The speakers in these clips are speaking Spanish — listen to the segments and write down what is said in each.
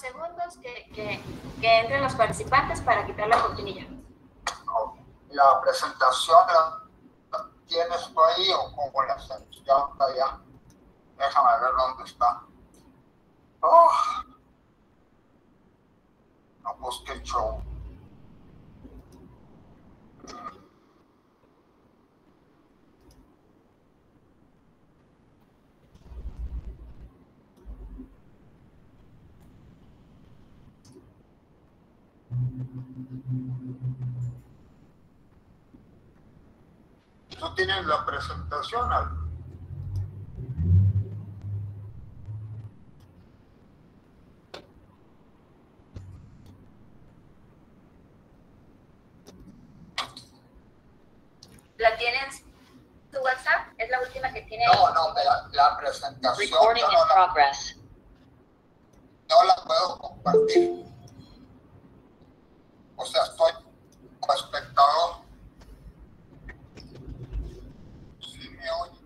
segundos que, que, entren los participantes para quitar la cortinilla. La presentación la tienes tú ahí o como la selección está allá. Déjame ver dónde está. Oh. No, pues qué show. ¿Tú tienes la presentación, Aldo? ¿La tienes tu WhatsApp? Es la última que tiene. No, no, la, la presentación Recording yo in no la, progress. no la puedo compartir. O sea, estoy como espectador. Sí, me oye.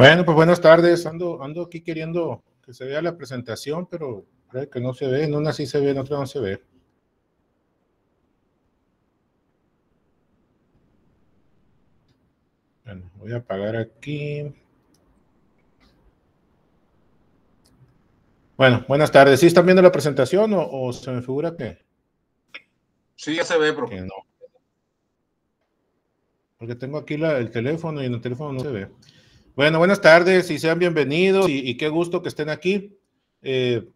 Bueno, pues buenas tardes. Ando, ando aquí queriendo que se vea la presentación, pero creo que no se ve. En una sí se ve, en otra no se ve. Bueno, voy a apagar aquí. Bueno, buenas tardes. ¿Sí están viendo la presentación o, o se me figura que, Sí, ya se ve, profe. no? Porque tengo aquí la- el teléfono y en el teléfono no se ve. Bueno, buenas tardes y sean bienvenidos y, y qué gusto que estén aquí. Eh,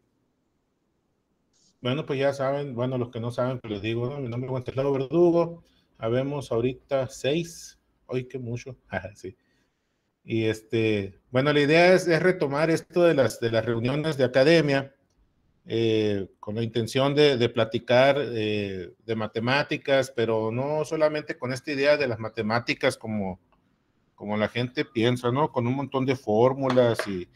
bueno, pues ya saben, bueno, los que no saben, pues les digo, ¿no? mi nombre es Wenceslao Verdugo. Habemos ahorita seis, hoy que mucho, Ajá, sí. Y este, bueno, la idea es, es retomar esto de las, de las reuniones de academia eh, con la intención de, de platicar eh, de matemáticas, pero no solamente con esta idea de las matemáticas como, como la gente piensa, ¿no? Con un montón de fórmulas y,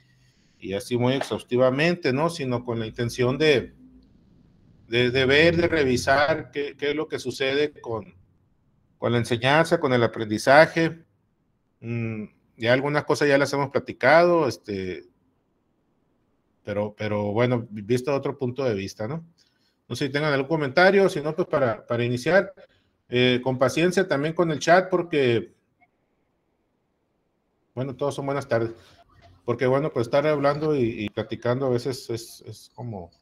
y así muy exhaustivamente, ¿no? Sino con la intención de, de, de ver, de revisar qué, qué, es lo que sucede con, con la enseñanza, con el aprendizaje. Mm, ya algunas cosas ya las hemos platicado, este, pero, pero bueno, visto otro punto de vista, ¿no? No sé si tengan algún comentario, si no, pues para, para iniciar, eh, con paciencia también con el chat, porque, bueno, todos son buenas tardes, porque bueno, pues estar hablando y, platicando a veces es, como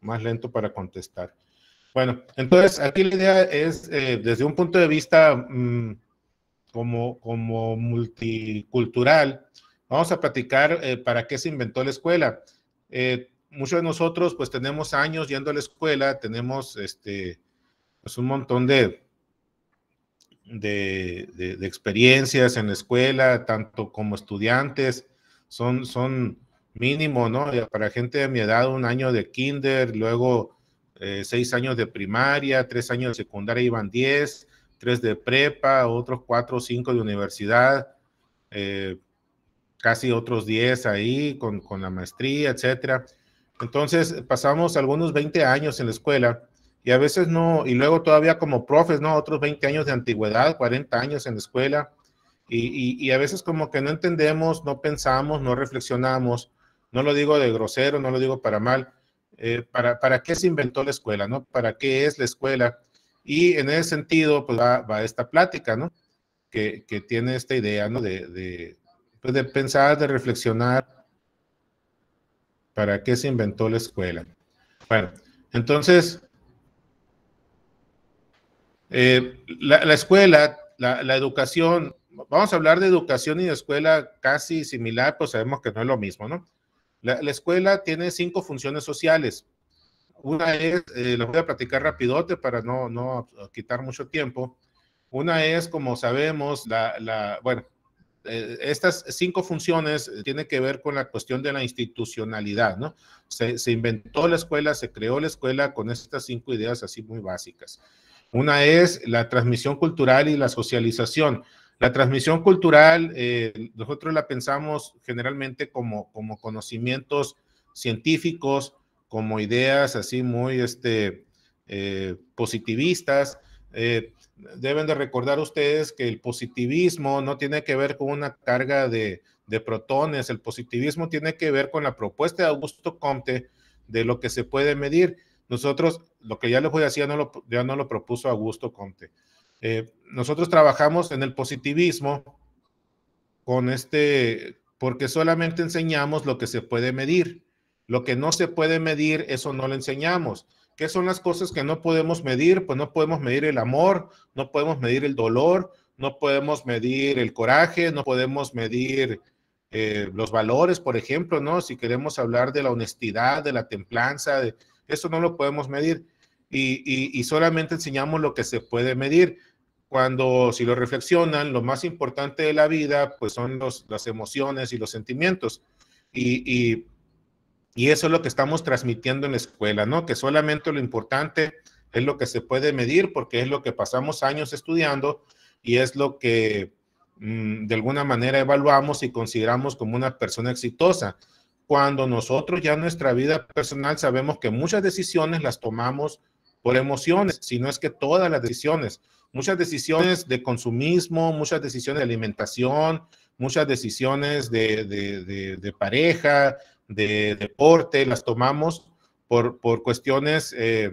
más lento para contestar. Bueno, entonces aquí la idea es, eh, desde un punto de vista mmm, como, como multicultural, vamos a platicar eh, para qué se inventó la escuela. Eh, muchos de nosotros pues tenemos años yendo a la escuela, tenemos este, pues, un montón de, de, de, experiencias en la escuela, tanto como estudiantes, son, son mínimo, ¿no? Para gente de mi edad, un año de kinder, luego eh, seis años de primaria, tres años de secundaria iban diez, tres de prepa, otros cuatro o cinco de universidad, eh, casi otros diez ahí con, con la maestría, etcétera. Entonces pasamos algunos 20 años en la escuela y a veces no, y luego todavía como profes, ¿no? Otros 20 años de antigüedad, 40 años en la escuela, y, y, y a veces como que no entendemos, no pensamos, no reflexionamos, no lo digo de grosero, no lo digo para mal, eh, para, para qué se inventó la escuela, ¿no? ¿Para qué es la escuela? Y en ese sentido, pues va, va esta plática, ¿no? Que, que, tiene esta idea, ¿no? De, de, pues de pensar, de reflexionar, ¿para qué se inventó la escuela? Bueno, entonces, Eh, la, escuela, la, educación, vamos a hablar de educación y de escuela casi similar, pues sabemos que no es lo mismo, ¿no? La, escuela tiene cinco funciones sociales. Una es, eh, lo voy a platicar rapidote para no, no quitar mucho tiempo. Una es, como sabemos, la, bueno, eh, estas cinco funciones tienen que ver con la cuestión de la institucionalidad, ¿no? Se, inventó la escuela, se creó la escuela con estas cinco ideas así muy básicas. Una es la transmisión cultural y la socialización. La transmisión cultural, eh, nosotros la pensamos generalmente como, como conocimientos científicos, como ideas así muy este, eh, positivistas. Eh, deben de recordar ustedes que el positivismo no tiene que ver con una carga de, de, protones, el positivismo tiene que ver con la propuesta de Augusto Comte de lo que se puede medir. Nosotros, lo que ya les voy a decir, ya no lo, ya no lo propuso Augusto Comte. Eh, nosotros trabajamos en el positivismo con este, porque solamente enseñamos lo que se puede medir. Lo que no se puede medir, eso no lo enseñamos. ¿Qué son las cosas que no podemos medir? Pues no podemos medir el amor, no podemos medir el dolor, no podemos medir el coraje, no podemos medir eh, los valores, por ejemplo, ¿no? Si queremos hablar de la honestidad, de la templanza, eso no lo podemos medir. y, y solamente enseñamos lo que se puede medir cuando si lo reflexionan, lo más importante de la vida, pues son los, las emociones y los sentimientos. Y, y, eso es lo que estamos transmitiendo en la escuela, ¿no? Que solamente lo importante es lo que se puede medir porque es lo que pasamos años estudiando y es lo que mm, de alguna manera evaluamos y consideramos como una persona exitosa. Cuando nosotros ya en nuestra vida personal sabemos que muchas decisiones las tomamos por emociones, si no es que todas las decisiones muchas decisiones de consumismo, muchas decisiones de alimentación, muchas decisiones de, pareja, de deporte, las tomamos por, por cuestiones eh,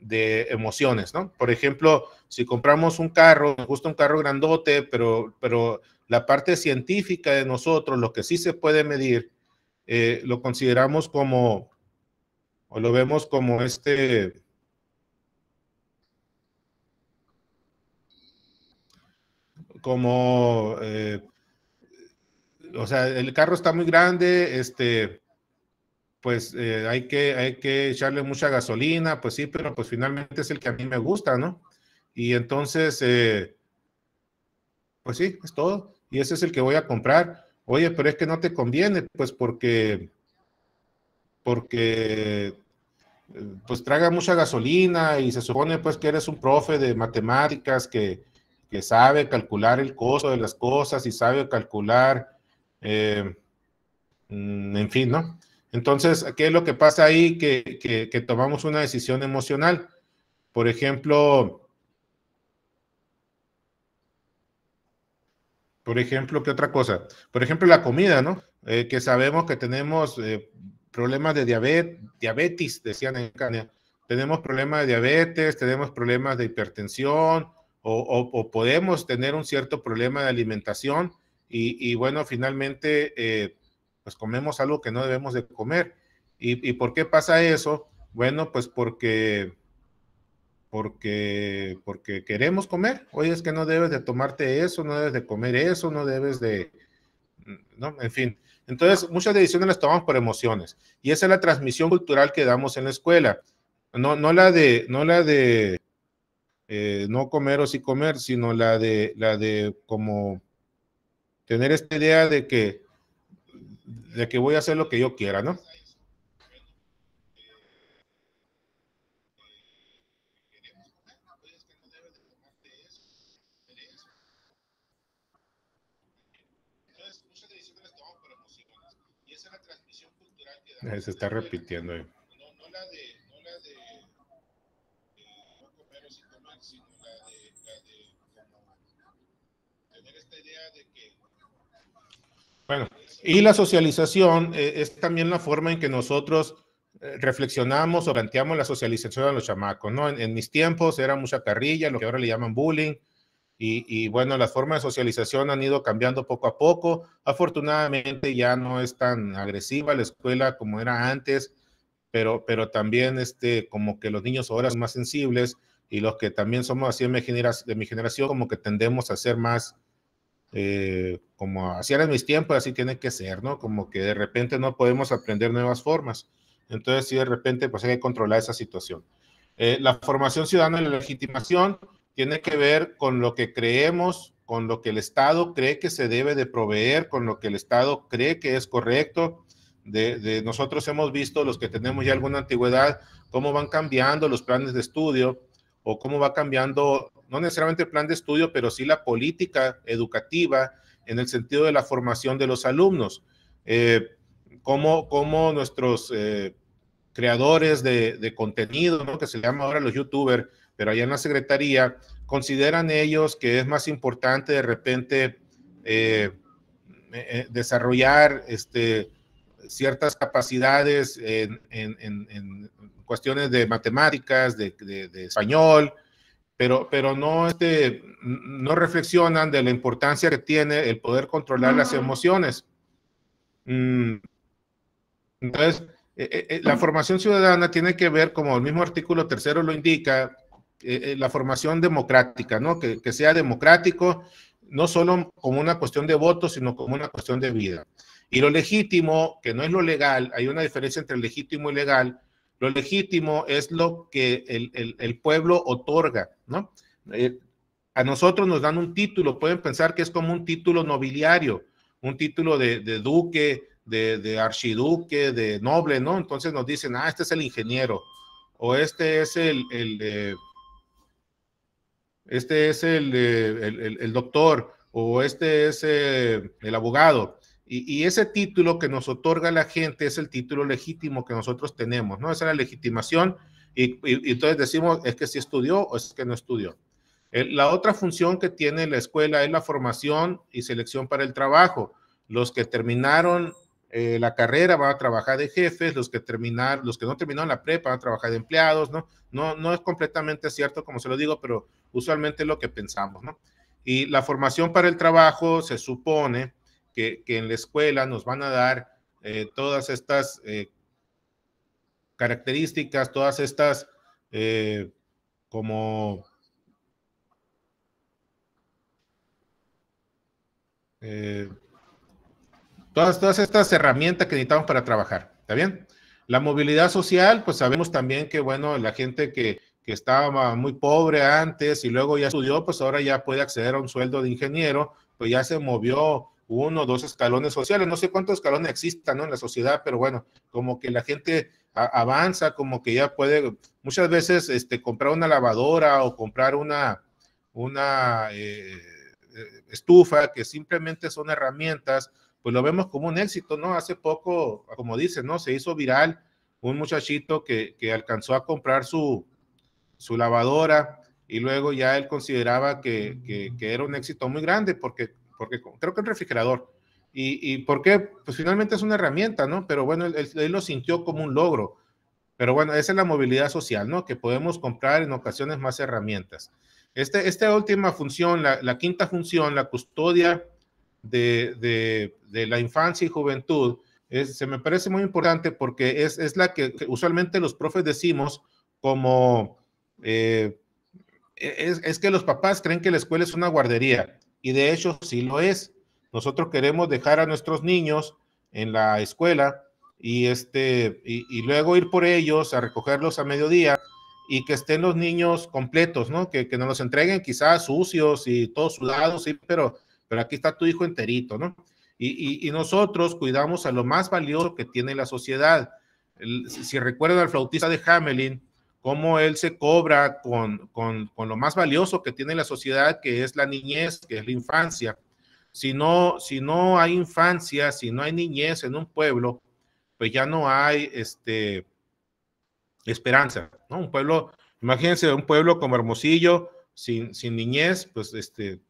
de emociones, ¿no? Por ejemplo, si compramos un carro, nos gusta un carro grandote, pero, pero la parte científica de nosotros, lo que sí se puede medir, eh, lo consideramos como, o lo vemos como este, como, eh, o sea, el carro está muy grande, este, pues eh, hay, que, hay que echarle mucha gasolina, pues sí, pero pues finalmente es el que a mí me gusta, ¿no? Y entonces, pues sí, es todo. Y ese es el que voy a comprar. Oye, pero es que no te conviene, pues porque, porque, pues traga mucha gasolina y se supone pues que eres un profe de matemáticas que, que sabe calcular el costo de las cosas y sabe calcular, eh, mm, en fin, ¿no? Entonces, ¿qué es lo que pasa ahí? Que, que, tomamos una decisión emocional. Por ejemplo, por ejemplo, ¿qué otra cosa? Por ejemplo, la comida, ¿no? Eh, que sabemos que tenemos eh, problemas de diabetes, diabetes, decían en Cania. Tenemos problemas de diabetes, tenemos problemas de hipertensión, o, podemos tener un cierto problema de alimentación y, bueno, finalmente, eh, pues comemos algo que no debemos de comer. ¿Y, por qué pasa eso? Bueno, pues porque, porque, porque queremos comer. Oye, es que no debes de tomarte eso, no debes de comer eso, no debes de, ¿no? En fin. Entonces, muchas decisiones las tomamos por emociones. Y esa es la transmisión cultural que damos en la escuela. No, no la de, no la de, eh, no comer o sí comer, sino la de, la de como tener esta idea de que, de que voy a hacer lo que yo quiera, ¿no? Se está repitiendo. ahí. Bueno, y la socialización eh, es también la forma en que nosotros eh, reflexionamos o planteamos la socialización a los chamacos, ¿no? En, mis tiempos era mucha carrilla, lo que ahora le llaman bullying, y, bueno, las formas de socialización han ido cambiando poco a poco. Afortunadamente ya no es tan agresiva la escuela como era antes, pero, pero también este, como que los niños ahora son más sensibles y los que también somos así de mi, generación, como que tendemos a ser más, eh, como así en mis tiempos, así tiene que ser, ¿no? Como que de repente no podemos aprender nuevas formas. Entonces, sí, de repente, pues hay que controlar esa situación. Eh, la formación ciudadana y la legitimación tiene que ver con lo que creemos, con lo que el Estado cree que se debe de proveer, con lo que el Estado cree que es correcto. De, nosotros hemos visto, los que tenemos ya alguna antigüedad, cómo van cambiando los planes de estudio o cómo va cambiando, no necesariamente el plan de estudio, pero sí la política educativa en el sentido de la formación de los alumnos. Eh, cómo, cómo, nuestros eh, creadores de, contenido, ¿no? que se llama ahora los youtubers, pero allá en la Secretaría, consideran ellos que es más importante de repente eh, eh, desarrollar este, ciertas capacidades en, cuestiones de matemáticas, de, español, pero, pero no, este, no reflexionan de la importancia que tiene el poder controlar las emociones. Mm, entonces, eh, la formación ciudadana tiene que ver, como el mismo artículo tercero lo indica, eh, eh, la formación democrática, ¿no? Que, sea democrático, no solo como una cuestión de voto, sino como una cuestión de vida. Y lo legítimo, que no es lo legal, hay una diferencia entre legítimo y legal, lo legítimo es lo que el, el, el pueblo otorga, ¿no? Eh, a nosotros nos dan un título, pueden pensar que es como un título nobiliario, un título de, de duque, de, de, archiduque, de noble, ¿no? Entonces nos dicen, ah, este es el ingeniero, o este es el, el este es el, el, doctor o este es eh, el abogado. Y, ese título que nos otorga la gente es el título legítimo que nosotros tenemos, ¿no? Esa es la legitimación y, entonces decimos, es que si estudió o es que no estudió. la otra función que tiene la escuela es la formación y selección para el trabajo. Los que terminaron eh, la carrera van a trabajar de jefes, los que terminar, los que no terminaron la prepa van a trabajar de empleados, ¿no? No, no es completamente cierto, como se lo digo, pero usualmente es lo que pensamos, ¿no? Y la formación para el trabajo se supone que, que en la escuela nos van a dar eh, todas estas eh, características, todas estas como Todas, todas estas herramientas que necesitamos para trabajar, ¿está bien? La movilidad social, pues sabemos también que, bueno, la gente que, que estaba muy pobre antes y luego ya estudió, pues ahora ya puede acceder a un sueldo de ingeniero, pues ya se movió uno o dos escalones sociales, no sé cuántos escalones existan ¿no? en la sociedad, pero bueno, como que la gente avanza, como que ya puede muchas veces este, comprar una lavadora o comprar una, una eh, eh, estufa, que simplemente son herramientas pues lo vemos como un éxito, ¿no? Hace poco, como dices, ¿no? Se hizo viral un muchachito que, que alcanzó a comprar su, su lavadora y luego ya él consideraba que, que, era un éxito muy grande porque, porque creo que el refrigerador. ¿Y, y por qué? Pues finalmente es una herramienta, ¿no? Pero bueno, él, él, lo sintió como un logro. Pero bueno, esa es la movilidad social, ¿no? Que podemos comprar en ocasiones más herramientas. Este, esta última función, la, la quinta función, la custodia de, de, la infancia y juventud, es, se me parece muy importante porque es, es la que, usualmente los profes decimos como, eh, es, es, que los papás creen que la escuela es una guardería y de hecho sí lo es. Nosotros queremos dejar a nuestros niños en la escuela y, este, y, luego ir por ellos a recogerlos a mediodía y que estén los niños completos, ¿no? Que, que nos los entreguen quizás sucios y todos sudados, sí, pero pero aquí está tu hijo enterito, ¿no? Y, nosotros cuidamos a lo más valioso que tiene la sociedad. si recuerdan al flautista de Hamelin, cómo él se cobra con, con, con, lo más valioso que tiene la sociedad, que es la niñez, que es la infancia. Si no, si no hay infancia, si no hay niñez en un pueblo, pues ya no hay este, esperanza, ¿no? Un pueblo, imagínense un pueblo como Hermosillo, sin, sin niñez, pues este,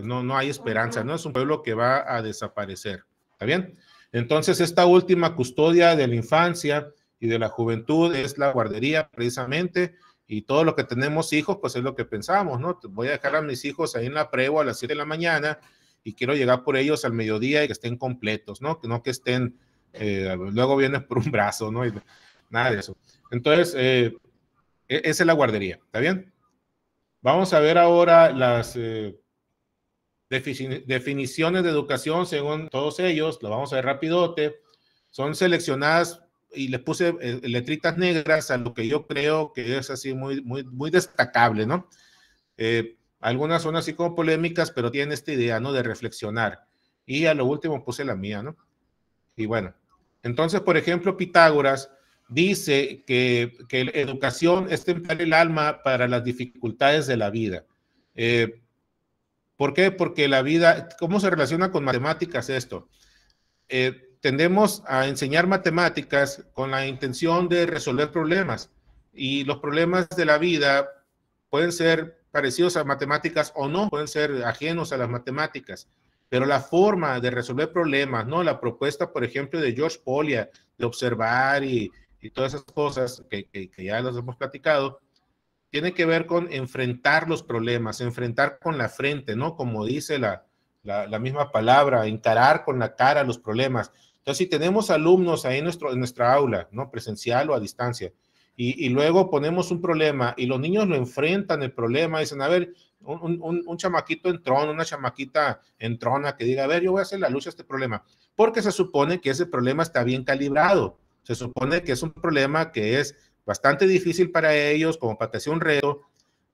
pues no, no hay esperanza, ¿no? Es un pueblo que va a desaparecer. ¿Está bien? Entonces, esta última custodia de la infancia y de la juventud es la guardería, precisamente, y todo lo que tenemos hijos, pues es lo que pensamos, ¿no? Voy a dejar a mis hijos ahí en la prueba a las 7 de la mañana y quiero llegar por ellos al mediodía y que estén completos, ¿no? Que no que estén, eh, luego vienes por un brazo, ¿no? Y nada de eso. Entonces, eh, e, esa es la guardería, ¿está bien? Vamos a ver ahora las eh, definiciones de educación según todos ellos. Lo vamos a ver rapidote. Son seleccionadas y les puse eh, letritas negras a lo que yo creo que es así muy, muy, destacable, ¿no? Eh, algunas son así como polémicas, pero tienen esta idea, ¿no? De reflexionar. Y a lo último puse la mía, ¿no? Y bueno, entonces, por ejemplo, Pitágoras dice que, que educación es templar el alma para las dificultades de la vida. Eh, ¿Por qué? Porque la vida, ¿cómo se relaciona con matemáticas esto? Eh, tendemos a enseñar matemáticas con la intención de resolver problemas y los problemas de la vida pueden ser parecidos a matemáticas o no, pueden ser ajenos a las matemáticas, pero la forma de resolver problemas, ¿no? La propuesta, por ejemplo, de George Polia de observar y, todas esas cosas que, que, ya las hemos platicado, tiene que ver con enfrentar los problemas, enfrentar con la frente, ¿no? Como dice la, la, misma palabra, encarar con la cara los problemas. Entonces, si tenemos alumnos ahí en, nuestro, en nuestra aula, ¿no? Presencial o a distancia, y, y, luego ponemos un problema y los niños lo enfrentan el problema, dicen, a ver, un, un, un chamaquito entrón, una chamaquita entrona que diga, a ver, yo voy a hacer la lucha a este problema, porque se supone que ese problema está bien calibrado, se supone que es un problema que es bastante difícil para ellos, como para que sea un reto,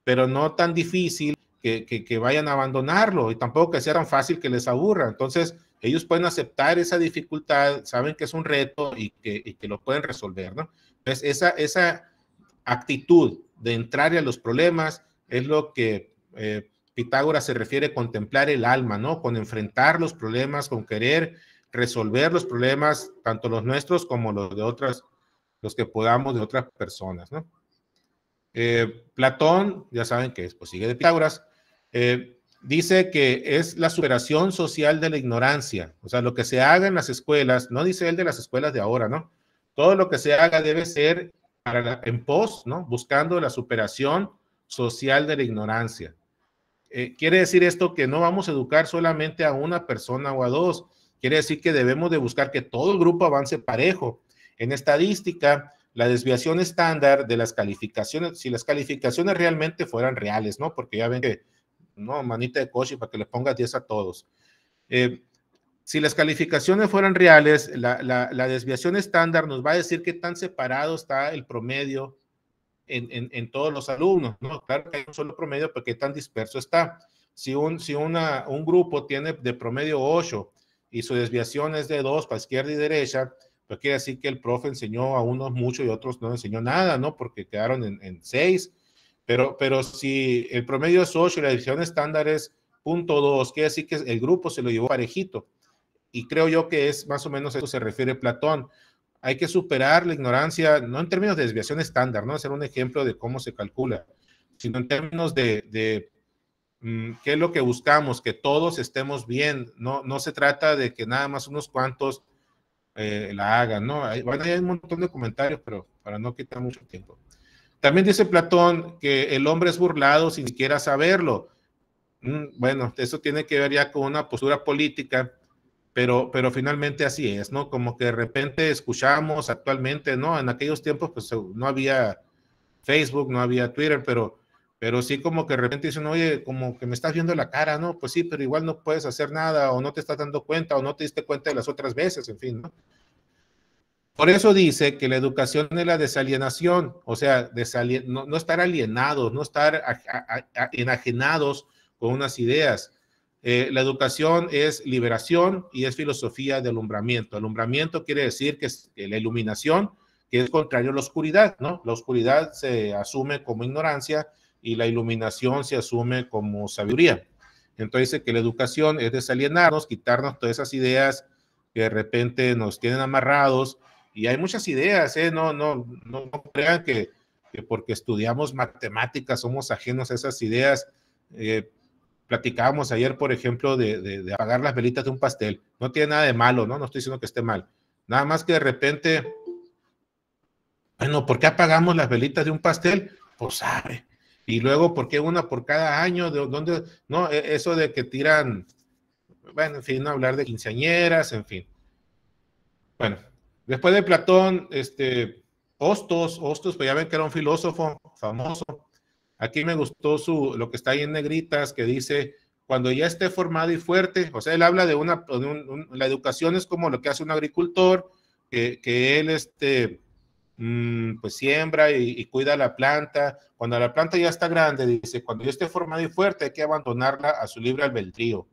pero no tan difícil que, que, que vayan a abandonarlo y tampoco que sea tan fácil que les aburra. Entonces, ellos pueden aceptar esa dificultad, saben que es un reto y que, y que lo pueden resolver, ¿no? Entonces, esa, esa actitud de entrar a los problemas es lo que eh, Pitágoras se refiere a contemplar el alma, ¿no? Con enfrentar los problemas, con querer resolver los problemas, tanto los nuestros como los de otras, los que podamos de otras personas, ¿no? Eh, Platón, ya saben que es, pues sigue de Pitágoras, eh, dice que es la superación social de la ignorancia. O sea, lo que se haga en las escuelas, no dice él de las escuelas de ahora, ¿no? Todo lo que se haga debe ser en pos, ¿no? Buscando la superación social de la ignorancia. Eh, quiere decir esto que no vamos a educar solamente a una persona o a dos. Quiere decir que debemos de buscar que todo el grupo avance parejo. En estadística, la desviación estándar de las calificaciones, si las calificaciones realmente fueran reales, ¿no? Porque ya ven que no, manita de coche para que le pongas 10 a todos. Eh, si las calificaciones fueran reales, la, la, la, desviación estándar nos va a decir qué tan separado está el promedio en, en, en, todos los alumnos, ¿no? Claro que hay un solo promedio, pero qué tan disperso está. Si un, si una, un grupo tiene de promedio 8 y su desviación es de 2 para izquierda y derecha, pues quiere decir que el profe enseñó a unos mucho y otros no enseñó nada, ¿no? Porque quedaron en 6 pero, pero si el promedio es 8 y la división estándar es 0.2, quiere decir que el grupo se lo llevó parejito. Y creo yo que es más o menos a eso se refiere Platón. Hay que superar la ignorancia, no en términos de desviación estándar, no hacer un ejemplo de cómo se calcula, sino en términos de, de mm, qué es lo que buscamos, que todos estemos bien. No, no se trata de que nada más unos cuantos eh, la hagan, ¿no? Hay, bueno, hay un montón de comentarios, pero para no quitar mucho tiempo. También dice Platón que el hombre es burlado sin siquiera saberlo. Mm, bueno, eso tiene que ver ya con una postura política, pero, pero finalmente así es, ¿no? Como que de repente escuchamos actualmente, ¿no? En aquellos tiempos, pues no había Facebook, no había Twitter, pero, pero sí como que de repente dicen, oye, como que me estás viendo la cara, ¿no? Pues sí, pero igual no puedes hacer nada, o no te estás dando cuenta, o no te diste cuenta de las otras veces, en fin, ¿no? Por eso dice que la educación es la desalienación, o sea, no, no, estar alienados, no estar enajenados con unas ideas. Eh, la educación es liberación y es filosofía de alumbramiento. Alumbramiento quiere decir que es la iluminación, que es contrario a la oscuridad, ¿no? La oscuridad se asume como ignorancia y la iluminación se asume como sabiduría. Entonces que la educación es desalienarnos, quitarnos todas esas ideas que de repente nos tienen amarrados y hay muchas ideas, ¿eh? No, no, no, crean que, que, porque estudiamos matemáticas somos ajenos a esas ideas. Eh, platicábamos ayer, por ejemplo, de, de, de, apagar las velitas de un pastel. No tiene nada de malo, ¿no? No estoy diciendo que esté mal. Nada más que de repente, bueno, ¿por qué apagamos las velitas de un pastel? Pues sabe. Y luego, ¿por qué una por cada año? ¿De dónde? No, e, eso de que tiran, bueno, en fin, hablar de quinceañeras, en fin. Bueno, Después de Platón, este, Hostos, Hostos, pues ya ven que era un filósofo famoso, Aquí me gustó su, lo que está ahí en negritas, que dice, cuando ya esté formado y fuerte, o sea, él habla de una, la educación es como lo que hace un agricultor, que, que él, este, pues siembra y, cuida la planta. Cuando la planta ya está grande, dice, cuando ya esté formada y fuerte, hay que abandonarla a su libre albedrío,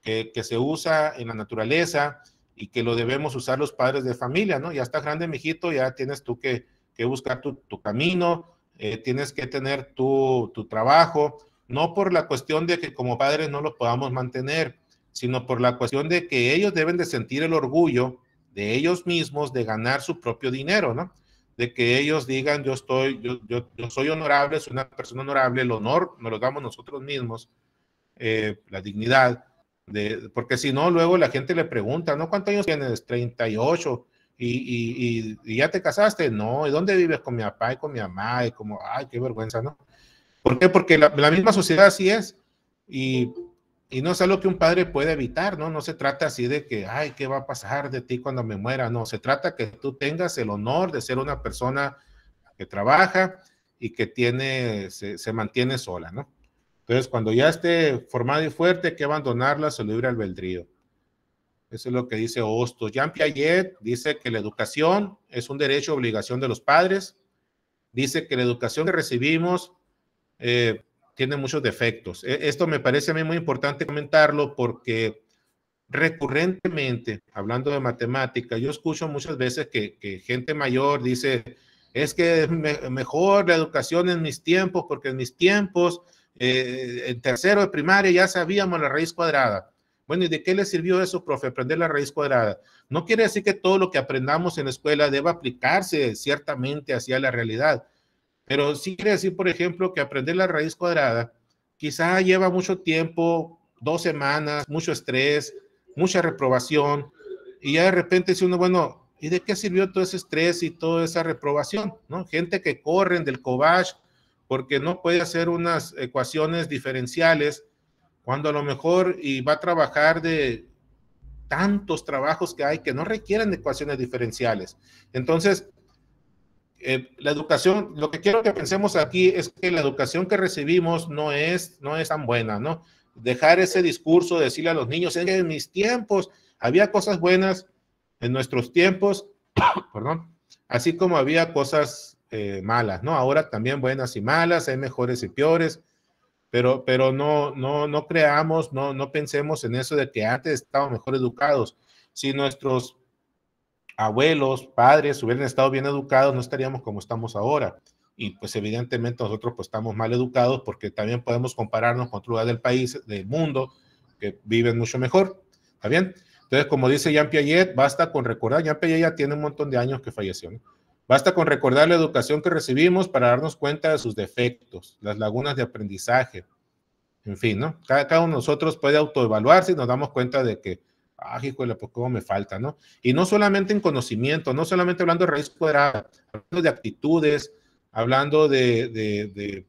que, se usa en la naturaleza y que lo debemos usar los padres de familia, ¿no? Ya está grande, mijito, ya tienes tú que, que buscar tu, tu camino, eh, tienes que tener tu, tu trabajo, no por la cuestión de que como padres no lo podamos mantener, sino por la cuestión de que ellos deben de sentir el orgullo de ellos mismos de ganar su propio dinero, ¿no? De que ellos digan, yo estoy, yo, yo, yo soy honorable, soy una persona honorable, el honor nos lo damos nosotros mismos, eh, la dignidad, de, porque si no, luego la gente le pregunta, ¿no? ¿Cuántos años tienes? 38. Y, y, y, ya te casaste, no, ¿y dónde vives con mi papá y con mi mamá? Y como, ay, qué vergüenza, ¿no? ¿Por qué? Porque la, la misma sociedad así es. Y y no es algo que un padre puede evitar, ¿no? No se trata así de que, ay, ¿qué va a pasar de ti cuando me muera? No, se trata que tú tengas el honor de ser una persona que trabaja y que tiene, se, se mantiene sola, ¿no? Entonces, cuando ya esté formada y fuerte, hay que abandonarla a su libre albedrío. Eso es lo que dice Osto. Jean Piaget dice que la educación es un derecho obligación de los padres. Dice que la educación que recibimos eh, tiene muchos defectos. E, esto me parece a mí muy importante comentarlo porque recurrentemente, hablando de matemática, yo escucho muchas veces que, gente mayor dice, es que es mejor la educación en mis tiempos, porque en mis tiempos, eh, en tercero de primaria ya sabíamos la raíz cuadrada. Bueno, ¿y de qué le sirvió eso, profe, aprender la raíz cuadrada? No quiere decir que todo lo que aprendamos en la escuela deba aplicarse ciertamente hacia la realidad, pero sí quiere decir, por ejemplo, que aprender la raíz cuadrada quizá lleva mucho tiempo, dos semanas, mucho estrés, mucha reprobación, y ya de repente dice uno, bueno, ¿y de qué sirvió todo ese estrés y toda esa reprobación? ¿no? Gente que corren del cobach porque no puede hacer unas ecuaciones diferenciales cuando a lo mejor y va a trabajar de tantos trabajos que hay que no requieren ecuaciones diferenciales. Entonces, eh, la educación, lo que quiero que pensemos aquí es que la educación que recibimos no es, no es tan buena, ¿no? Dejar ese discurso, decirle a los niños, en mis tiempos había cosas buenas, en nuestros tiempos, perdón, así como había cosas eh, malas, ¿no? Ahora también buenas y malas, hay mejores y peores, pero, pero no, no, no creamos, no, no pensemos en eso de que antes estábamos mejor educados. Si nuestros abuelos, padres hubieran estado bien educados, no estaríamos como estamos ahora. Y pues evidentemente nosotros pues estamos mal educados porque también podemos compararnos con otros lugares del país, del mundo, que viven mucho mejor. ¿Está bien? Entonces, como dice Jean Piaget, basta con recordar, Jean Piaget ya tiene un montón de años que falleció, Basta con recordar la educación que recibimos para darnos cuenta de sus defectos, las lagunas de aprendizaje. En fin, ¿no? Cada, cada uno de nosotros puede autoevaluarse y nos damos cuenta de que ah, híjole, pues cómo me falta, ¿no? Y no solamente en conocimiento, no solamente hablando de raíz cuadrada, hablando de actitudes, hablando de, de,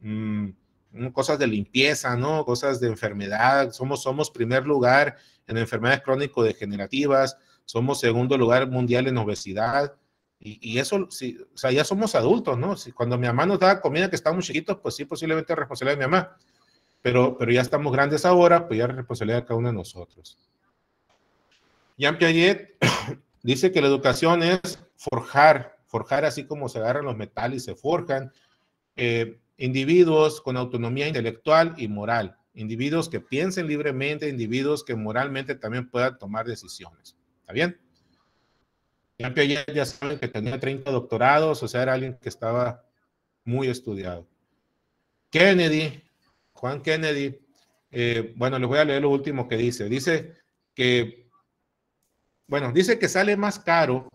mm, cosas de limpieza, ¿no? Cosas de enfermedad. Somos, somos primer lugar en enfermedades crónico-degenerativas, somos segundo lugar mundial en obesidad. Y, y, eso, o sea, ya somos adultos, ¿no? Si cuando mi mamá nos daba comida que estábamos chiquitos, pues sí, posiblemente es responsabilidad de mi mamá. Pero, pero ya estamos grandes ahora, pues ya es responsabilidad de cada uno de nosotros. Jean Piaget dice que la educación es forjar, forjar así como se agarran los metales y se forjan, eh, individuos con autonomía intelectual y moral, individuos que piensen libremente, individuos que moralmente también puedan tomar decisiones. ¿Está bien? Jean Piaget ya saben que tenía 30 doctorados, o sea, era alguien que estaba muy estudiado. Kennedy, Juan Kennedy, eh, bueno, les voy a leer lo último que dice. Dice que bueno, dice que sale más caro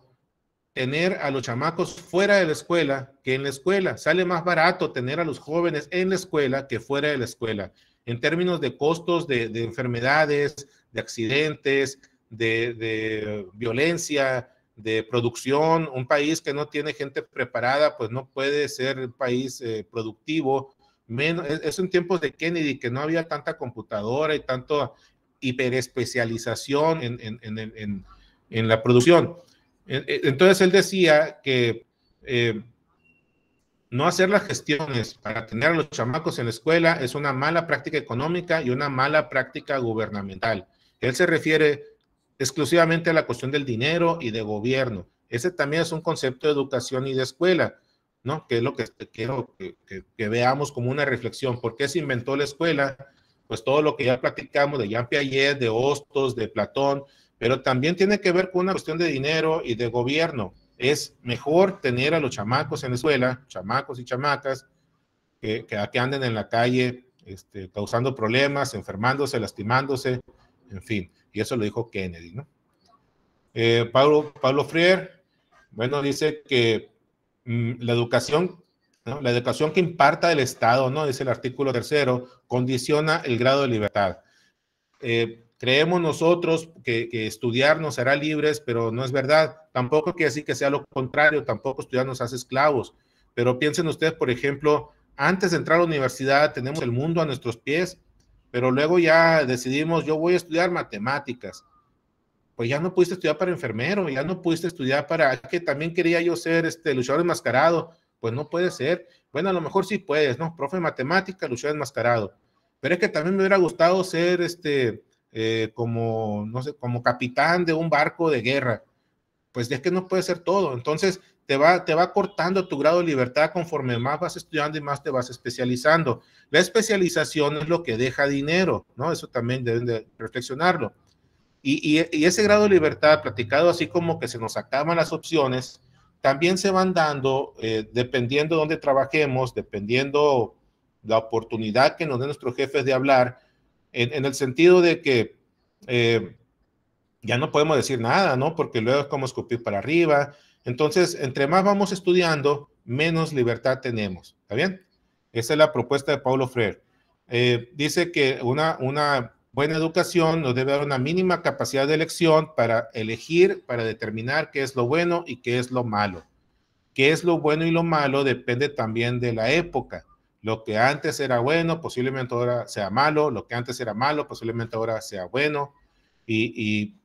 tener a los chamacos fuera de la escuela que en la escuela. Sale más barato tener a los jóvenes en la escuela que fuera de la escuela. En términos de costos de, enfermedades, de accidentes, de, violencia, de producción, un país que no tiene gente preparada, pues no puede ser un país eh, productivo. Menos, es en tiempos de Kennedy que no había tanta computadora y tanto hiperespecialización en, en, en en la producción. Entonces él decía que eh, no hacer las gestiones para tener a los chamacos en la escuela es una mala práctica económica y una mala práctica gubernamental. Él se refiere exclusivamente a la cuestión del dinero y de gobierno. Ese también es un concepto de educación y de escuela, ¿no? Que es lo que quiero que, veamos como una reflexión. ¿Por qué se inventó la escuela? Pues todo lo que ya platicamos de Jean Piaget, de Hostos, de Platón, pero también tiene que ver con una cuestión de dinero y de gobierno es mejor tener a los chamacos en la escuela, chamacos y chamacas, que, que, anden en la calle este, causando problemas, enfermándose, lastimándose, en fin. Y eso lo dijo Kennedy, ¿no? Eh, Pablo, Pablo Freire, bueno, dice que mm, la educación, ¿no? la educación que imparta el Estado, ¿no? Dice el artículo tercero, condiciona el grado de libertad. Eh, Creemos nosotros que, estudiar nos hará libres, pero no es verdad. Tampoco quiere decir que sea lo contrario, tampoco estudiar nos hace esclavos. Pero piensen ustedes, por ejemplo, antes de entrar a la universidad tenemos el mundo a nuestros pies, pero luego ya decidimos, yo voy a estudiar matemáticas. Pues ya no pudiste estudiar para enfermero, ya no pudiste estudiar para, que también quería yo ser este luchador enmascarado. Pues no puede ser. Bueno, a lo mejor sí puedes, ¿no? Profe de matemática, luchador enmascarado. Pero es que también me hubiera gustado ser este eh, como, no sé, como capitán de un barco de guerra. Pues es que no puede ser todo. Entonces, te va, te va cortando tu grado de libertad conforme más vas estudiando y más te vas especializando. La especialización es lo que deja dinero, ¿no? Eso también deben de reflexionarlo. Y, y, ese grado de libertad, platicado así como que se nos acaban las opciones, también se van dando eh, dependiendo de dónde trabajemos, dependiendo la oportunidad que nos den nuestros jefes de hablar, en, el sentido de que eh, ya no podemos decir nada, ¿no? Porque luego es como escupir para arriba. Entonces, entre más vamos estudiando, menos libertad tenemos. ¿Está bien? Esa es la propuesta de Paulo Freire. Eh, dice que una, una buena educación nos debe dar una mínima capacidad de elección para elegir, para determinar qué es lo bueno y qué es lo malo. Qué es lo bueno y lo malo depende también de la época. Lo que antes era bueno, posiblemente ahora sea malo. Lo que antes era malo, posiblemente ahora sea bueno. Y,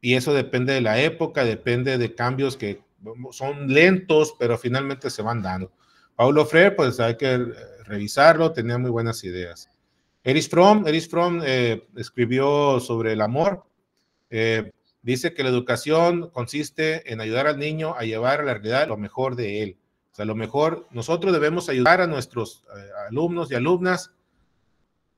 eso depende de la época, depende de cambios que son lentos, pero finalmente se van dando. Paulo Freire, pues hay que revisarlo, tenía muy buenas ideas. Erich Fromm, Erich Fromm eh, escribió sobre el amor. Eh, dice que la educación consiste en ayudar al niño a llevar a la realidad lo mejor de él. O sea, a lo mejor nosotros debemos ayudar a nuestros eh, alumnos y alumnas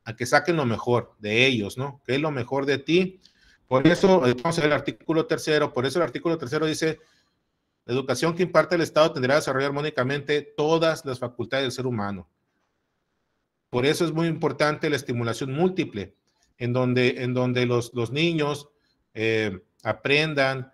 a que saquen lo mejor de ellos, ¿no? ¿Qué es lo mejor de ti? Por eso, eh, vamos a ver el artículo tercero, por eso el artículo tercero dice, la educación que imparte el Estado tendrá que desarrollar armónicamente todas las facultades del ser humano. Por eso es muy importante la estimulación múltiple, en donde, en donde los, los niños eh, aprendan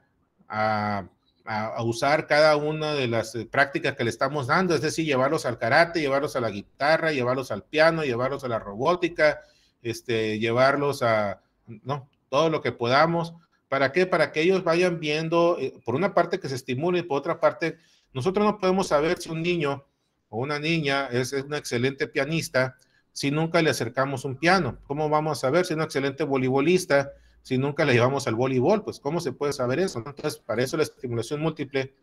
a a, usar cada una de las eh, prácticas que le estamos dando, es decir, llevarlos al karate, llevarlos a la guitarra, llevarlos al piano, llevarlos a la robótica, este, llevarlos a, ¿no? Todo lo que podamos. ¿Para qué? Para que ellos vayan viendo, eh, por una parte que se estimule por otra parte, nosotros no podemos saber si un niño o una niña es, es una excelente pianista si nunca le acercamos un piano. ¿Cómo vamos a saber si un excelente voleibolista si nunca le llevamos al voleibol? Pues, ¿cómo se puede saber eso? Entonces, para eso la estimulación múltiple,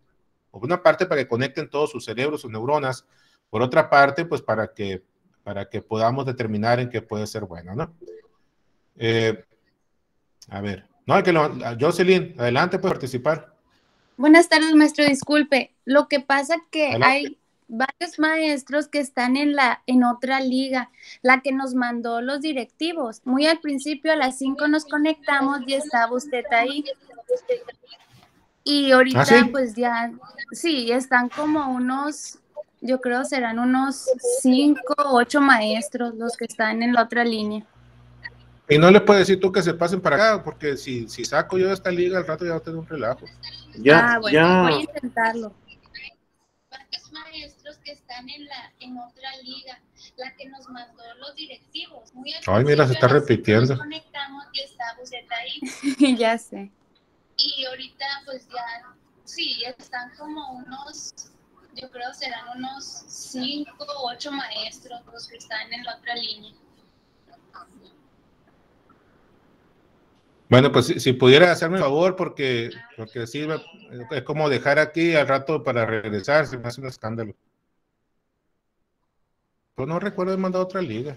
por una parte, para que conecten todos sus cerebros, sus neuronas, por otra parte, pues para que, para que podamos determinar en qué puede ser bueno, ¿no? Eh, a ver, no, que lo, Jocelyn, adelante, puede participar. Buenas tardes, maestro, disculpe. Lo que pasa que hay varios maestros que están en la en otra liga, la que nos mandó los directivos. Muy al principio a las 5 nos conectamos y estaba usted ahí. Y ahorita ¿Ah, pues ya sí, están como unos yo creo serán unos 5 o 8 maestros los que están en la otra línea. Y no le puedes decir tú que se pasen para acá, porque si, si saco yo de esta liga, al rato ya va a tener un relajo. Ya, ah, bueno, voy a intentarlo que están en, la, en otra liga, la que nos mandó los directivos. Muy Ay, mira, se está repitiendo. Nos conectamos y está ahí. ya sé. Y ahorita, pues ya, sí, están como unos, yo creo serán unos cinco o ocho maestros los que están en la otra línea. Bueno, pues si, pudiera hacerme un favor, porque, porque sí, es como dejar aquí al rato para regresar, se me hace un escándalo. Pues no recuerdo haber mandado otra liga.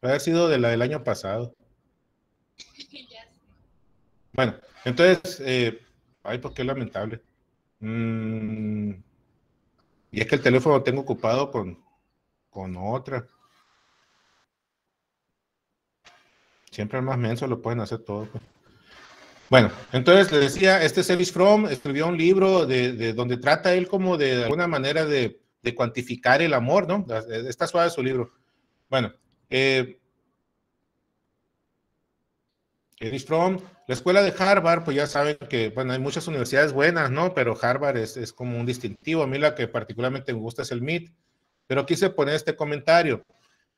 Puede haber sido de la del año pasado. Bueno, entonces, eh, ay, pues qué lamentable. Mm, y es que el teléfono lo tengo ocupado con, con otra. Siempre el más menso lo pueden hacer todo. pues. Bueno, entonces le decía, este Ellis Fromm escribió un libro de, de donde trata él como de, alguna manera de, de, cuantificar el amor, ¿no? Está suave su libro. Bueno, eh, Ellis Fromm, la escuela de Harvard, pues ya saben que, bueno, hay muchas universidades buenas, ¿no? Pero Harvard es, es como un distintivo. A mí la que particularmente me gusta es el MIT. Pero quise poner este comentario.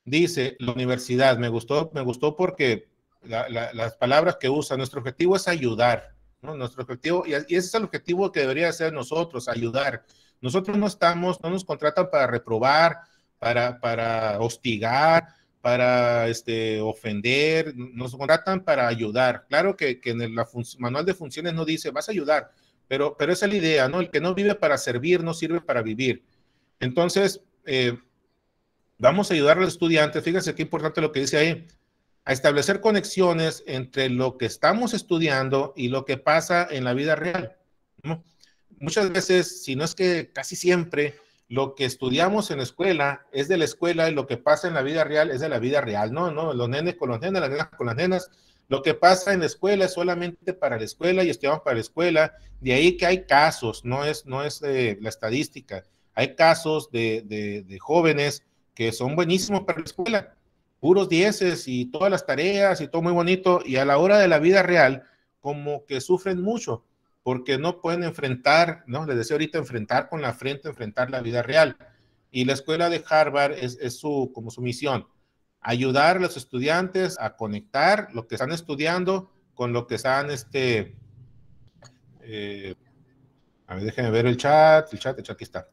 Dice, la universidad, me gustó, me gustó porque la, la, las palabras que usa, nuestro objetivo es ayudar, ¿no? Nuestro objetivo, y ese es el objetivo que debería ser nosotros, ayudar. Nosotros no estamos, no nos contratan para reprobar, para, para hostigar, para este, ofender, nos contratan para ayudar. Claro que, que en el la manual de funciones no dice, vas a ayudar, pero, pero esa es la idea, ¿no? El que no vive para servir, no sirve para vivir. Entonces, eh, vamos a ayudar a los estudiantes, fíjense qué importante lo que dice ahí, a establecer conexiones entre lo que estamos estudiando y lo que pasa en la vida real. ¿no? Muchas veces, si no es que casi siempre, lo que estudiamos en la escuela es de la escuela y lo que pasa en la vida real es de la vida real, ¿no? ¿no? Los nenes con los nenes, las nenas con las nenas. Lo que pasa en la escuela es solamente para la escuela y estudiamos para la escuela. De ahí que hay casos, no es, no es eh, la estadística. Hay casos de, de, de jóvenes que son buenísimos para la escuela, puros dieces y todas las tareas y todo muy bonito, y a la hora de la vida real, como que sufren mucho, porque no pueden enfrentar, ¿no? Les decía ahorita, enfrentar con la frente, enfrentar la vida real. Y la escuela de Harvard es, su, como su misión, ayudar a los estudiantes a conectar lo que están estudiando con lo que están, este, eh, a ver, déjenme ver el chat, el chat, el chat aquí está.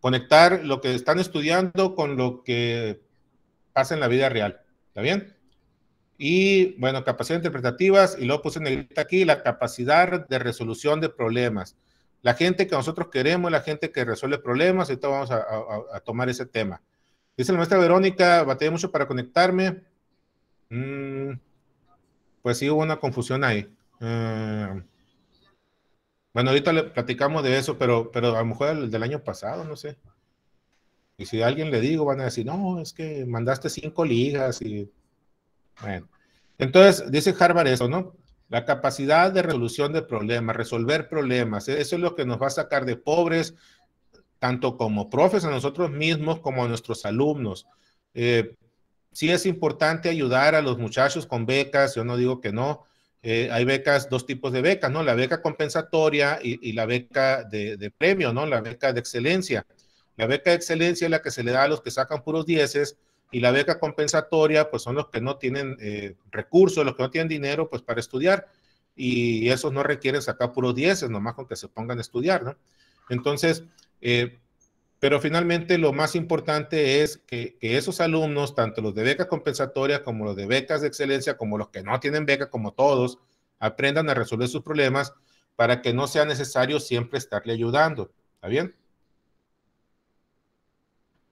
Conectar lo que están estudiando con lo que pasa en la vida real. ¿Está bien? Y bueno, capacidad interpretativas, y luego puse en negrita aquí la capacidad de resolución de problemas. La gente que nosotros queremos, la gente que resuelve problemas, ahorita vamos a, tomar ese tema. Dice la maestra Verónica, batallé mucho para conectarme. Mm, pues sí, hubo una confusión ahí. Uh, bueno, ahorita le platicamos de eso, pero, pero a lo mejor el del año pasado, no sé. Y si a alguien le digo, van a decir, no, es que mandaste cinco ligas y... Bueno, entonces dice Harvard eso, ¿no? La capacidad de resolución de problemas, resolver problemas, eso es lo que nos va a sacar de pobres, tanto como profes a nosotros mismos como a nuestros alumnos. Eh, sí es importante ayudar a los muchachos con becas, yo no digo que no, eh, hay becas, dos tipos de becas, ¿no? La beca compensatoria y, y la beca de, de, premio, ¿no? La beca de excelencia. La beca de excelencia es la que se le da a los que sacan puros dieces y la beca compensatoria, pues son los que no tienen eh, recursos, los que no tienen dinero, pues para estudiar y esos no requieren sacar puros dieces, nomás con que se pongan a estudiar, ¿no? Entonces, eh, pero finalmente lo más importante es que, que, esos alumnos, tanto los de becas compensatorias como los de becas de excelencia, como los que no tienen beca, como todos, aprendan a resolver sus problemas para que no sea necesario siempre estarle ayudando. ¿Está bien?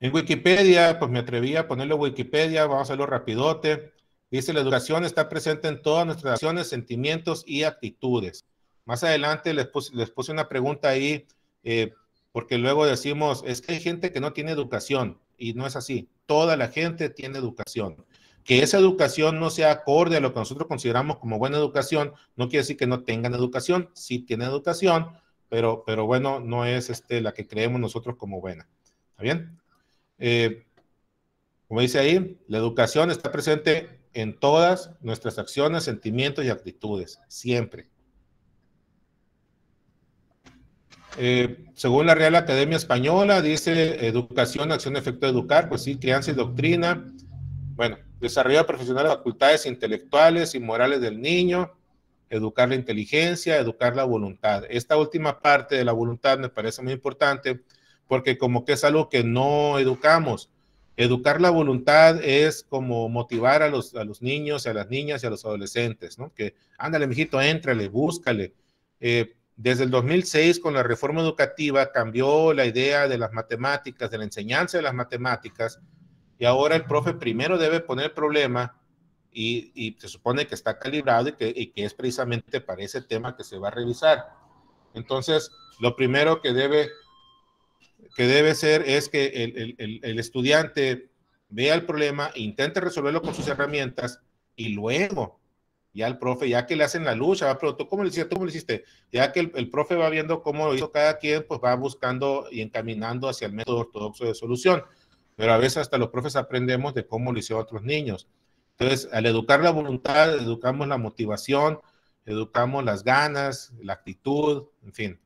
En Wikipedia, pues me atreví a ponerlo en Wikipedia, vamos a hacerlo rapidote. Dice, la educación está presente en todas nuestras acciones, sentimientos y actitudes. Más adelante les puse, les puse una pregunta ahí, eh, porque luego decimos, es que hay gente que no tiene educación, y no es así. Toda la gente tiene educación. Que esa educación no sea acorde a lo que nosotros consideramos como buena educación, no quiere decir que no tengan educación, sí tienen educación, pero, pero bueno, no es este, la que creemos nosotros como buena. ¿Está bien? Eh, como dice ahí, la educación está presente en todas nuestras acciones, sentimientos y actitudes, siempre. Eh, según la Real Academia Española, dice educación, acción, efecto de educar, pues sí, crianza y doctrina. Bueno, desarrollo profesional de facultades intelectuales y morales del niño, educar la inteligencia, educar la voluntad. Esta última parte de la voluntad me parece muy importante porque como que es algo que no educamos. Educar la voluntad es como motivar a los, a los niños, a las niñas y a los adolescentes, ¿no? Que ándale, mijito, éntrale, búscale. Eh, desde el 2006, con la reforma educativa, cambió la idea de las matemáticas, de la enseñanza de las matemáticas, y ahora el profe primero debe poner el problema y, y se supone que está calibrado y que, y que, es precisamente para ese tema que se va a revisar. Entonces, lo primero que debe, que debe ser es que el, el, el estudiante vea el problema, intente resolverlo con sus herramientas y luego ya el profe, ya que le hacen la lucha, va pero tú cómo lo hiciste, cómo lo hiciste, ya que el, el, profe va viendo cómo hizo cada quien, pues va buscando y encaminando hacia el método ortodoxo de solución. Pero a veces hasta los profes aprendemos de cómo lo hicieron otros niños. Entonces, al educar la voluntad, educamos la motivación, educamos las ganas, la actitud, en fin.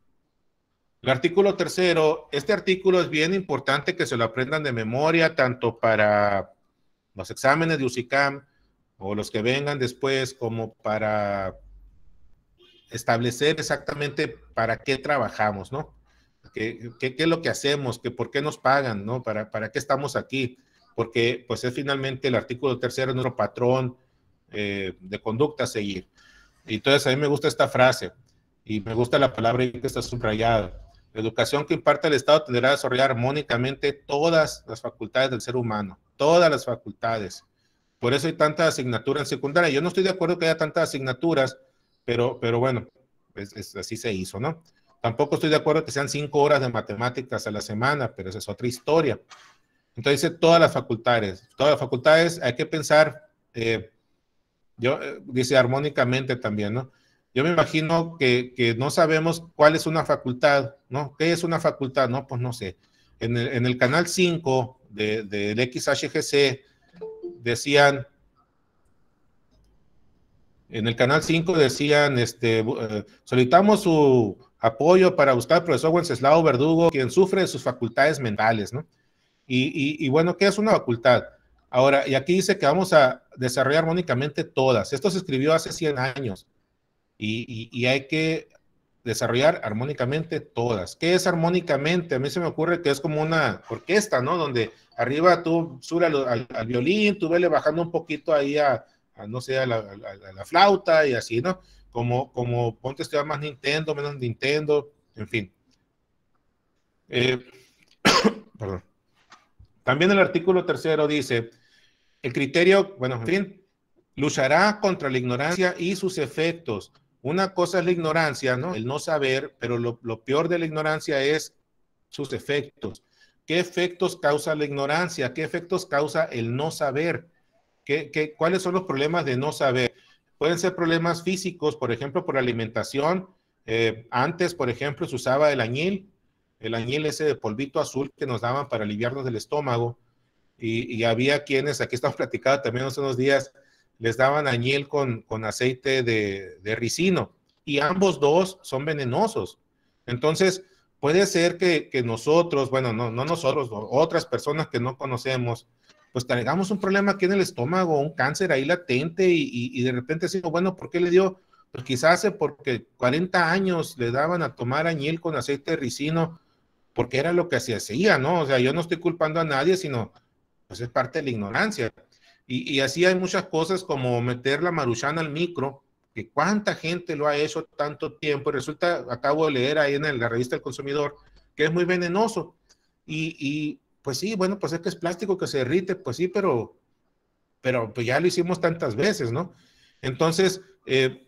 El artículo tercero, este artículo es bien importante que se lo aprendan de memoria, tanto para los exámenes de UCICAM, o los que vengan después como para establecer exactamente para qué trabajamos, ¿no? ¿Qué, qué, qué es lo que hacemos? ¿Qué, ¿Por qué nos pagan? ¿no? ¿Para, ¿Para qué estamos aquí? Porque pues es finalmente el artículo tercero nuestro patrón eh, de conducta a seguir. Y entonces a mí me gusta esta frase y me gusta la palabra que está subrayada. La educación que imparte el Estado tendrá que desarrollar armónicamente todas las facultades del ser humano, todas las facultades por eso hay tanta asignatura en secundaria. Yo no estoy de acuerdo que haya tantas asignaturas, pero, pero bueno, es, así se hizo, ¿no? Tampoco estoy de acuerdo que sean cinco horas de matemáticas a la semana, pero esa es otra historia. Entonces, todas las facultades, todas las facultades hay que pensar, eh, yo, eh, dice armónicamente también, ¿no? Yo me imagino que, que, no sabemos cuál es una facultad, ¿no? ¿Qué es una facultad? No, pues no sé. En el, canal 5 del de, de XHGC decían, en el canal 5 decían, este, eh, solicitamos su apoyo para buscar al profesor Wenceslao Verdugo, quien sufre de sus facultades mentales, ¿no? Y, y, bueno, ¿qué es una facultad? Ahora, y aquí dice que vamos a desarrollar armónicamente todas. Esto se escribió hace 100 años y, hay que desarrollar armónicamente todas. ¿Qué es armónicamente? A mí se me ocurre que es como una orquesta, ¿no? Donde arriba tú subes al, violín, tú vele bajando un poquito ahí a, no sé, a la, flauta y así, ¿no? Como, como ponte este más Nintendo, menos Nintendo, en fin. Eh, perdón. También el artículo tercero dice, el criterio, bueno, en fin, luchará contra la ignorancia y sus efectos una cosa es la ignorancia, ¿no? El no saber, pero lo, peor de la ignorancia es sus efectos. ¿Qué efectos causa la ignorancia? ¿Qué efectos causa el no saber? ¿Qué, qué, cuáles son los problemas de no saber? Pueden ser problemas físicos, por ejemplo, por alimentación. Eh, antes, por ejemplo, se usaba el añil, el añil ese de polvito azul que nos daban para aliviarnos del estómago. Y, y había quienes, aquí estamos platicando también hace unos días, les daban añil con, con aceite de, de, ricino y ambos dos son venenosos. Entonces, puede ser que, que nosotros, bueno, no, no nosotros, otras personas que no conocemos, pues traigamos un problema aquí en el estómago, un cáncer ahí latente y, y, y de repente decimos, bueno, ¿por qué le dio? Pues quizás porque 40 años le daban a tomar añil con aceite de ricino, porque era lo que se hacía, ¿no? O sea, yo no estoy culpando a nadie, sino pues es parte de la ignorancia. Y, así hay muchas cosas como meter la maruchana al micro, que cuánta gente lo ha hecho tanto tiempo. Resulta, acabo de leer ahí en la revista El Consumidor, que es muy venenoso. Y, y, pues sí, bueno, pues es que es plástico que se derrite, pues sí, pero, pero pues ya lo hicimos tantas veces, ¿no? Entonces, eh,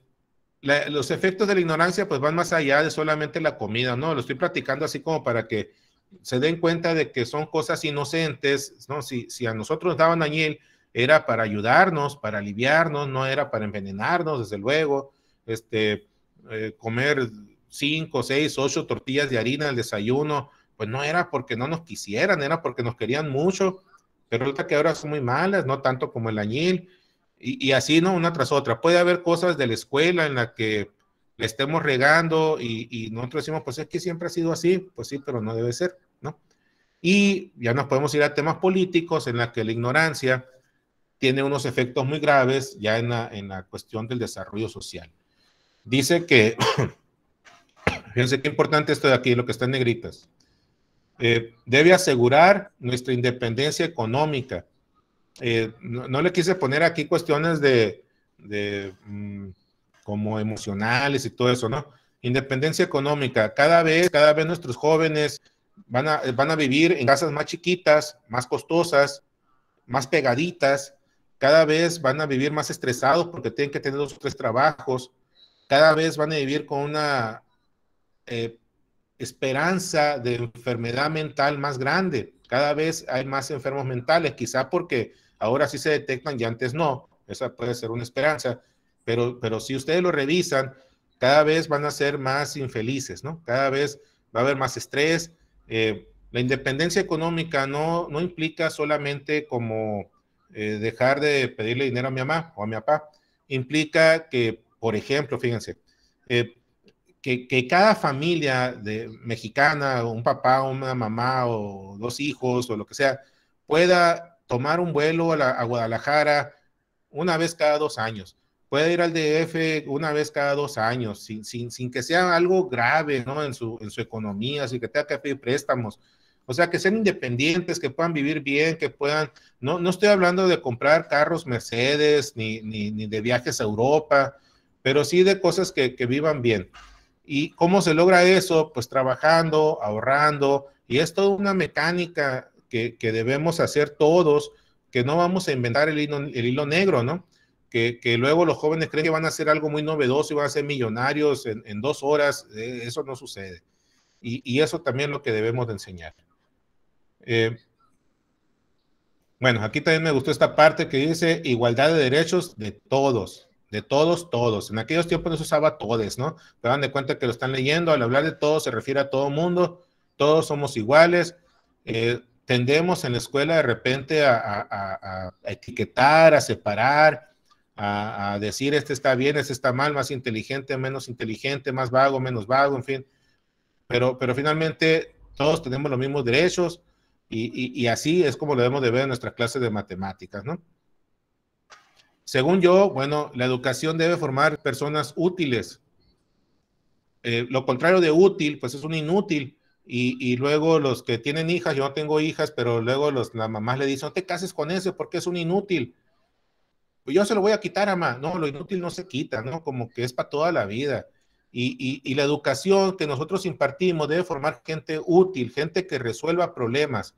los efectos de la ignorancia pues van más allá de solamente la comida, ¿no? Lo estoy platicando así como para que se den cuenta de que son cosas inocentes, ¿no? Si, si a nosotros nos daban añil, era para ayudarnos, para aliviarnos, no era para envenenarnos, desde luego, este, eh, comer cinco, seis, ocho tortillas de harina al desayuno, pues no era porque no nos quisieran, era porque nos querían mucho, pero resulta que ahora son muy malas, no tanto como el añil, y, y así, ¿no? Una tras otra. Puede haber cosas de la escuela en la que le estemos regando y, y nosotros decimos, pues es que siempre ha sido así, pues sí, pero no debe ser, ¿no? Y ya nos podemos ir a temas políticos en la que la ignorancia tiene unos efectos muy graves ya en la, en la cuestión del desarrollo social. Dice que, fíjense qué importante esto de aquí, lo que está en negritas, eh, debe asegurar nuestra independencia económica. Eh, no, no, le quise poner aquí cuestiones de, de mm, como emocionales y todo eso, ¿no? Independencia económica. Cada vez, cada vez nuestros jóvenes van a, van a vivir en casas más chiquitas, más costosas, más pegaditas, cada vez van a vivir más estresados porque tienen que tener dos o tres trabajos, cada vez van a vivir con una eh, esperanza de enfermedad mental más grande, cada vez hay más enfermos mentales, quizá porque ahora sí se detectan y antes no, esa puede ser una esperanza, pero, pero si ustedes lo revisan, cada vez van a ser más infelices, ¿no? Cada vez va a haber más estrés. Eh, la independencia económica no, no implica solamente como eh, dejar de pedirle dinero a mi mamá o a mi papá, implica que, por ejemplo, fíjense, eh, que, que, cada familia de, mexicana, un papá, una mamá o dos hijos o lo que sea, pueda tomar un vuelo a, a Guadalajara una vez cada dos años puede ir al DF una vez cada dos años, sin, sin, sin que sea algo grave ¿no? en, su, en su economía, sin que tenga que pedir préstamos. O sea, que sean independientes, que puedan vivir bien, que puedan, no, no estoy hablando de comprar carros Mercedes ni, ni, ni de viajes a Europa, pero sí de cosas que, que, vivan bien. ¿Y cómo se logra eso? Pues trabajando, ahorrando, y es toda una mecánica que, que debemos hacer todos, que no vamos a inventar el hilo, el hilo negro, ¿no? que, luego los jóvenes creen que van a hacer algo muy novedoso y van a ser millonarios en, dos horas. Eh, eso no sucede. Y, eso también es lo que debemos de enseñar. Eh, bueno, aquí también me gustó esta parte que dice igualdad de derechos de todos, de todos, todos. En aquellos tiempos no se usaba todes, ¿no? Pero dan de cuenta que lo están leyendo, al hablar de todos se refiere a todo mundo, todos somos iguales. Eh, tendemos en la escuela de repente a etiquetar, a separar, a, decir este está bien, este está mal, más inteligente, menos inteligente, más vago, menos vago, en fin. Pero, pero finalmente todos tenemos los mismos derechos y, y, así es como lo debemos de ver en nuestra clase de matemáticas, ¿no? Según yo, bueno, la educación debe formar personas útiles. Eh, lo contrario de útil, pues es un inútil. Y, y, luego los que tienen hijas, yo no tengo hijas, pero luego los, las mamás le dicen, no te cases con ese porque es un inútil pues yo se lo voy a quitar, ama. No, lo inútil no se quita, ¿no? Como que es para toda la vida. Y, y, la educación que nosotros impartimos debe formar gente útil, gente que resuelva problemas.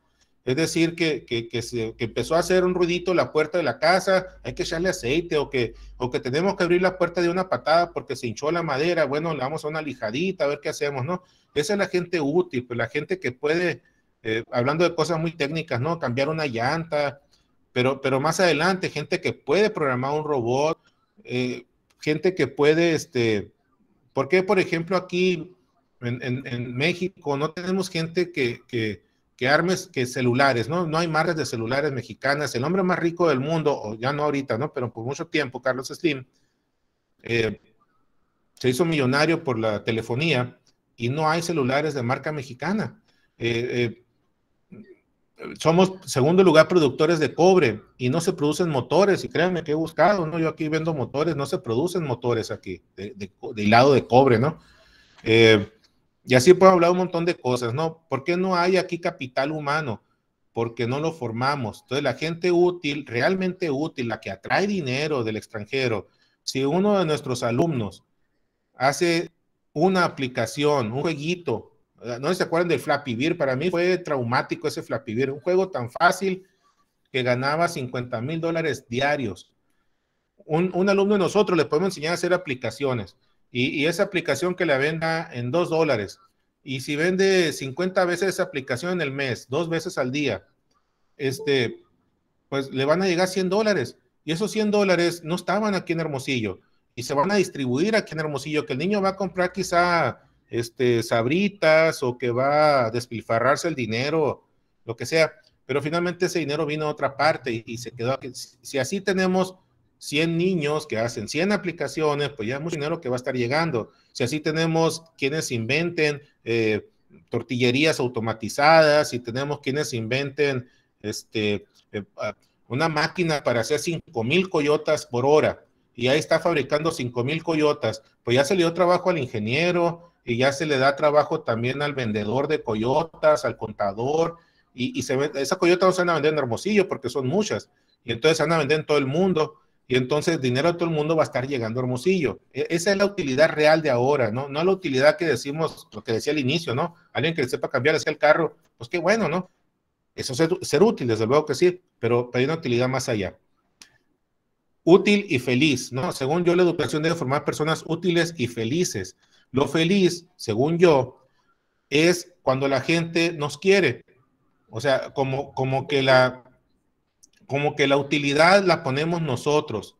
Es decir, que, que, que, empezó a hacer un ruidito la puerta de la casa, hay que echarle aceite, o que, o que tenemos que abrir la puerta de una patada porque se hinchó la madera, bueno, le damos una lijadita, a ver qué hacemos, ¿no? Esa es la gente útil, pues la gente que puede, eh, hablando de cosas muy técnicas, ¿no? Cambiar una llanta, pero, pero más adelante, gente que puede programar un robot, eh, gente que puede, este, ¿por qué, por ejemplo, aquí en, en, México no tenemos gente que, que, armes que celulares, ¿no? No hay marcas de celulares mexicanas. El hombre más rico del mundo, o ya no ahorita, ¿no? Pero por mucho tiempo, Carlos Slim, eh, se hizo millonario por la telefonía y no hay celulares de marca mexicana. Eh, eh somos segundo lugar productores de cobre y no se producen motores. Y créanme que he buscado, ¿no? Yo aquí vendo motores, no se producen motores aquí, de, de, lado de cobre, ¿no? Eh, y así puedo hablar un montón de cosas, ¿no? ¿Por qué no hay aquí capital humano? Porque no lo formamos. Entonces, la gente útil, realmente útil, la que atrae dinero del extranjero, si uno de nuestros alumnos hace una aplicación, un jueguito no se acuerdan del Flappy Bird, para mí fue traumático ese Flappy Bird, un juego tan fácil que ganaba 50 mil dólares diarios. Un, un, alumno de nosotros le podemos enseñar a hacer aplicaciones y, y esa aplicación que la venda en 2 dólares. Y si vende 50 veces esa aplicación en el mes, dos veces al día, este, pues le van a llegar 100 dólares. Y esos 100 dólares no estaban aquí en Hermosillo. Y se van a distribuir aquí en Hermosillo, que el niño va a comprar quizá este, sabritas o que va a despilfarrarse el dinero, lo que sea, pero finalmente ese dinero vino a otra parte y, se quedó aquí. Si así tenemos 100 niños que hacen 100 aplicaciones, pues ya hay mucho dinero que va a estar llegando. Si así tenemos quienes inventen eh, tortillerías automatizadas, si tenemos quienes inventen este, eh, una máquina para hacer 5 mil coyotas por hora, y ahí está fabricando 5 mil coyotas, pues ya se le dio trabajo al ingeniero, y ya se le da trabajo también al vendedor de coyotas, al contador, y, y se esa coyota no se van a vender en Hermosillo porque son muchas, y entonces se van a vender en todo el mundo, y entonces dinero de todo el mundo va a estar llegando a Hermosillo. E, esa es la utilidad real de ahora, ¿no? No la utilidad que decimos, lo que decía al inicio, ¿no? Alguien que sepa cambiar hacia el carro, pues qué bueno, ¿no? Eso es ser, ser útil, desde luego que sí, pero, pero hay una utilidad más allá útil y feliz, ¿no? Según yo, la educación debe formar personas útiles y felices. Lo feliz, según yo, es cuando la gente nos quiere. O sea, como, como, que, la, como que la utilidad la ponemos nosotros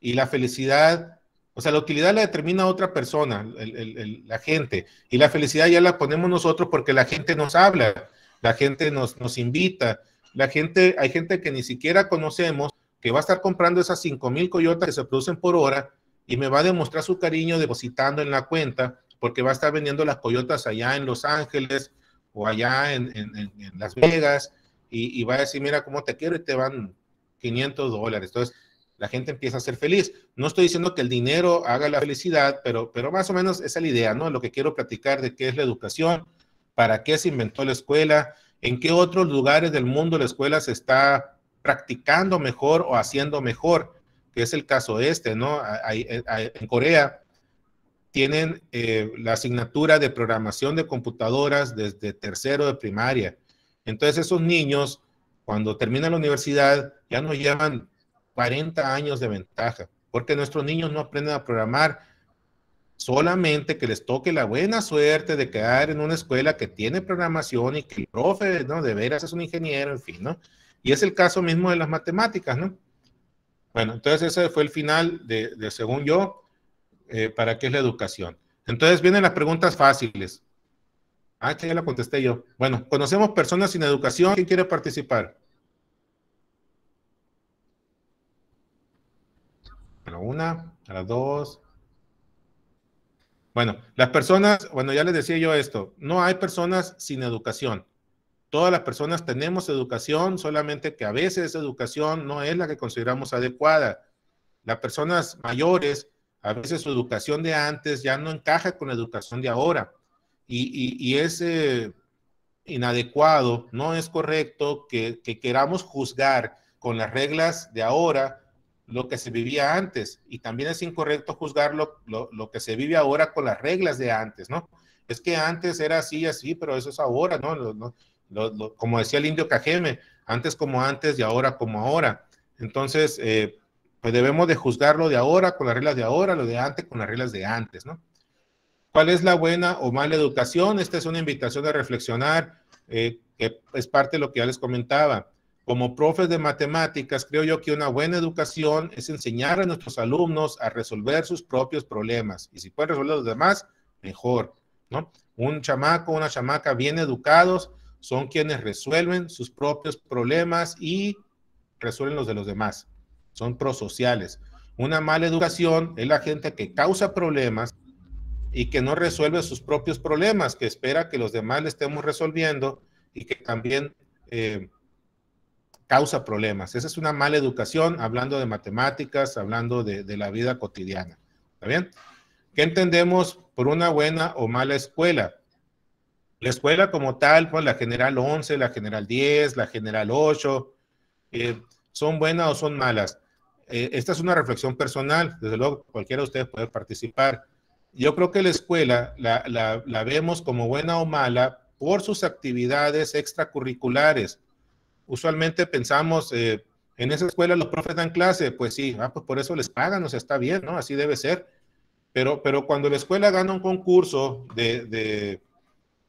y la felicidad, o sea, la utilidad la determina otra persona, la gente, y la felicidad ya la ponemos nosotros porque la gente nos habla, la gente nos, nos invita, la gente, hay gente que ni siquiera conocemos que va a estar comprando esas 5 mil coyotas que se producen por hora y me va a demostrar su cariño depositando en la cuenta porque va a estar vendiendo las coyotas allá en Los Ángeles o allá en, Las Vegas y, va a decir, mira cómo te quiero y te van 500 dólares. Entonces, la gente empieza a ser feliz. No estoy diciendo que el dinero haga la felicidad, pero, pero más o menos esa es la idea, ¿no? Lo que quiero platicar de qué es la educación, para qué se inventó la escuela, en qué otros lugares del mundo la escuela se está practicando mejor o haciendo mejor, que es el caso este, ¿no? En Corea tienen eh, la asignatura de programación de computadoras desde tercero de primaria. Entonces esos niños, cuando terminan la universidad, ya nos llevan 40 años de ventaja, porque nuestros niños no aprenden a programar solamente que les toque la buena suerte de quedar en una escuela que tiene programación y que el profe, ¿no? De veras es un ingeniero, en fin, ¿no? Y es el caso mismo de las matemáticas, ¿no? Bueno, entonces ese fue el final de, según yo, eh, para qué es la educación. Entonces vienen las preguntas fáciles. Ah, ya la contesté yo. Bueno, conocemos personas sin educación. ¿Quién quiere participar? A la una, a las dos. Bueno, las personas, bueno, ya les decía yo esto, no hay personas sin educación. Todas las personas tenemos educación, solamente que a veces esa educación no es la que consideramos adecuada. Las personas mayores, a veces su educación de antes ya no encaja con la educación de ahora. Y, es eh, inadecuado, no es correcto que, queramos juzgar con las reglas de ahora lo que se vivía antes. Y también es incorrecto juzgar lo, lo, que se vive ahora con las reglas de antes, ¿no? Es que antes era así y así, pero eso es ahora, ¿no? no como decía el indio Cajeme, antes como antes y ahora como ahora. Entonces, eh, pues debemos de juzgarlo de ahora con las reglas de ahora, lo de antes con las reglas de antes, ¿no? ¿Cuál es la buena o mala educación? Esta es una invitación a reflexionar, eh, que es parte de lo que ya les comentaba. Como profes de matemáticas, creo yo que una buena educación es enseñar a nuestros alumnos a resolver sus propios problemas. Y si pueden resolver los demás, mejor, ¿no? Un chamaco, una chamaca bien educados, son quienes resuelven sus propios problemas y resuelven los de los demás. Son prosociales. Una mala educación es la gente que causa problemas y que no resuelve sus propios problemas, que espera que los demás le estemos resolviendo y que también eh, causa problemas. Esa es una mala educación, hablando de matemáticas, hablando de, de la vida cotidiana. ¿Está bien? ¿Qué entendemos por una buena o mala escuela? La escuela como tal, pues la General 11, la General 10, la General 8, eh, ¿son buenas o son malas? Eh, esta es una reflexión personal, desde luego cualquiera de ustedes puede participar. Yo creo que la escuela la, vemos como buena o mala por sus actividades extracurriculares. Usualmente pensamos, eh, en esa escuela los profes dan clase, pues sí, ah, pues por eso les pagan, o sea, está bien, ¿no? Así debe ser. Pero, pero cuando la escuela gana un concurso de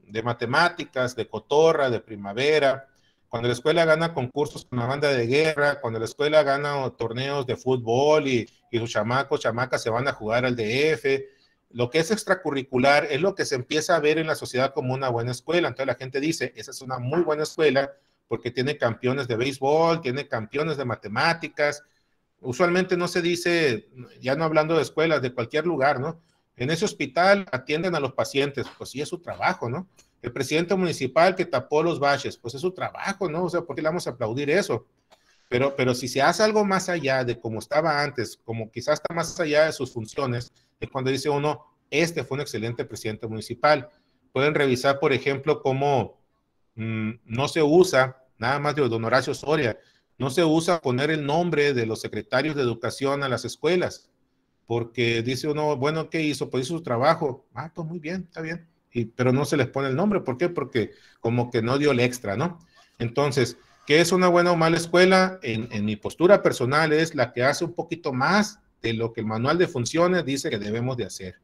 de matemáticas, de cotorra, de primavera, cuando la escuela gana concursos con la banda de guerra, cuando la escuela gana torneos de fútbol y, y los chamacos, chamacas se van a jugar al DF, lo que es extracurricular es lo que se empieza a ver en la sociedad como una buena escuela. Entonces la gente dice, esa es una muy buena escuela porque tiene campeones de béisbol, tiene campeones de matemáticas. Usualmente no se dice, ya no hablando de escuelas, de cualquier lugar, ¿no? En ese hospital atienden a los pacientes, pues sí es su trabajo, ¿no? El presidente municipal que tapó los baches, pues es su trabajo, ¿no? O sea, ¿por qué le vamos a aplaudir eso? Pero, pero si se hace algo más allá de como estaba antes, como quizás está más allá de sus funciones, es cuando dice uno, este fue un excelente presidente municipal. Pueden revisar, por ejemplo, cómo mm, no se usa, nada más de don Horacio Soria, no se usa poner el nombre de los secretarios de educación a las escuelas porque dice uno, bueno, ¿qué hizo? Pues hizo su trabajo. Ah, pues muy bien, está bien. Y, pero no se les pone el nombre, ¿por qué? Porque como que no dio el extra, ¿no? Entonces, ¿qué es una buena o mala escuela? En, en mi postura personal es la que hace un poquito más de lo que el manual de funciones dice que debemos de hacer.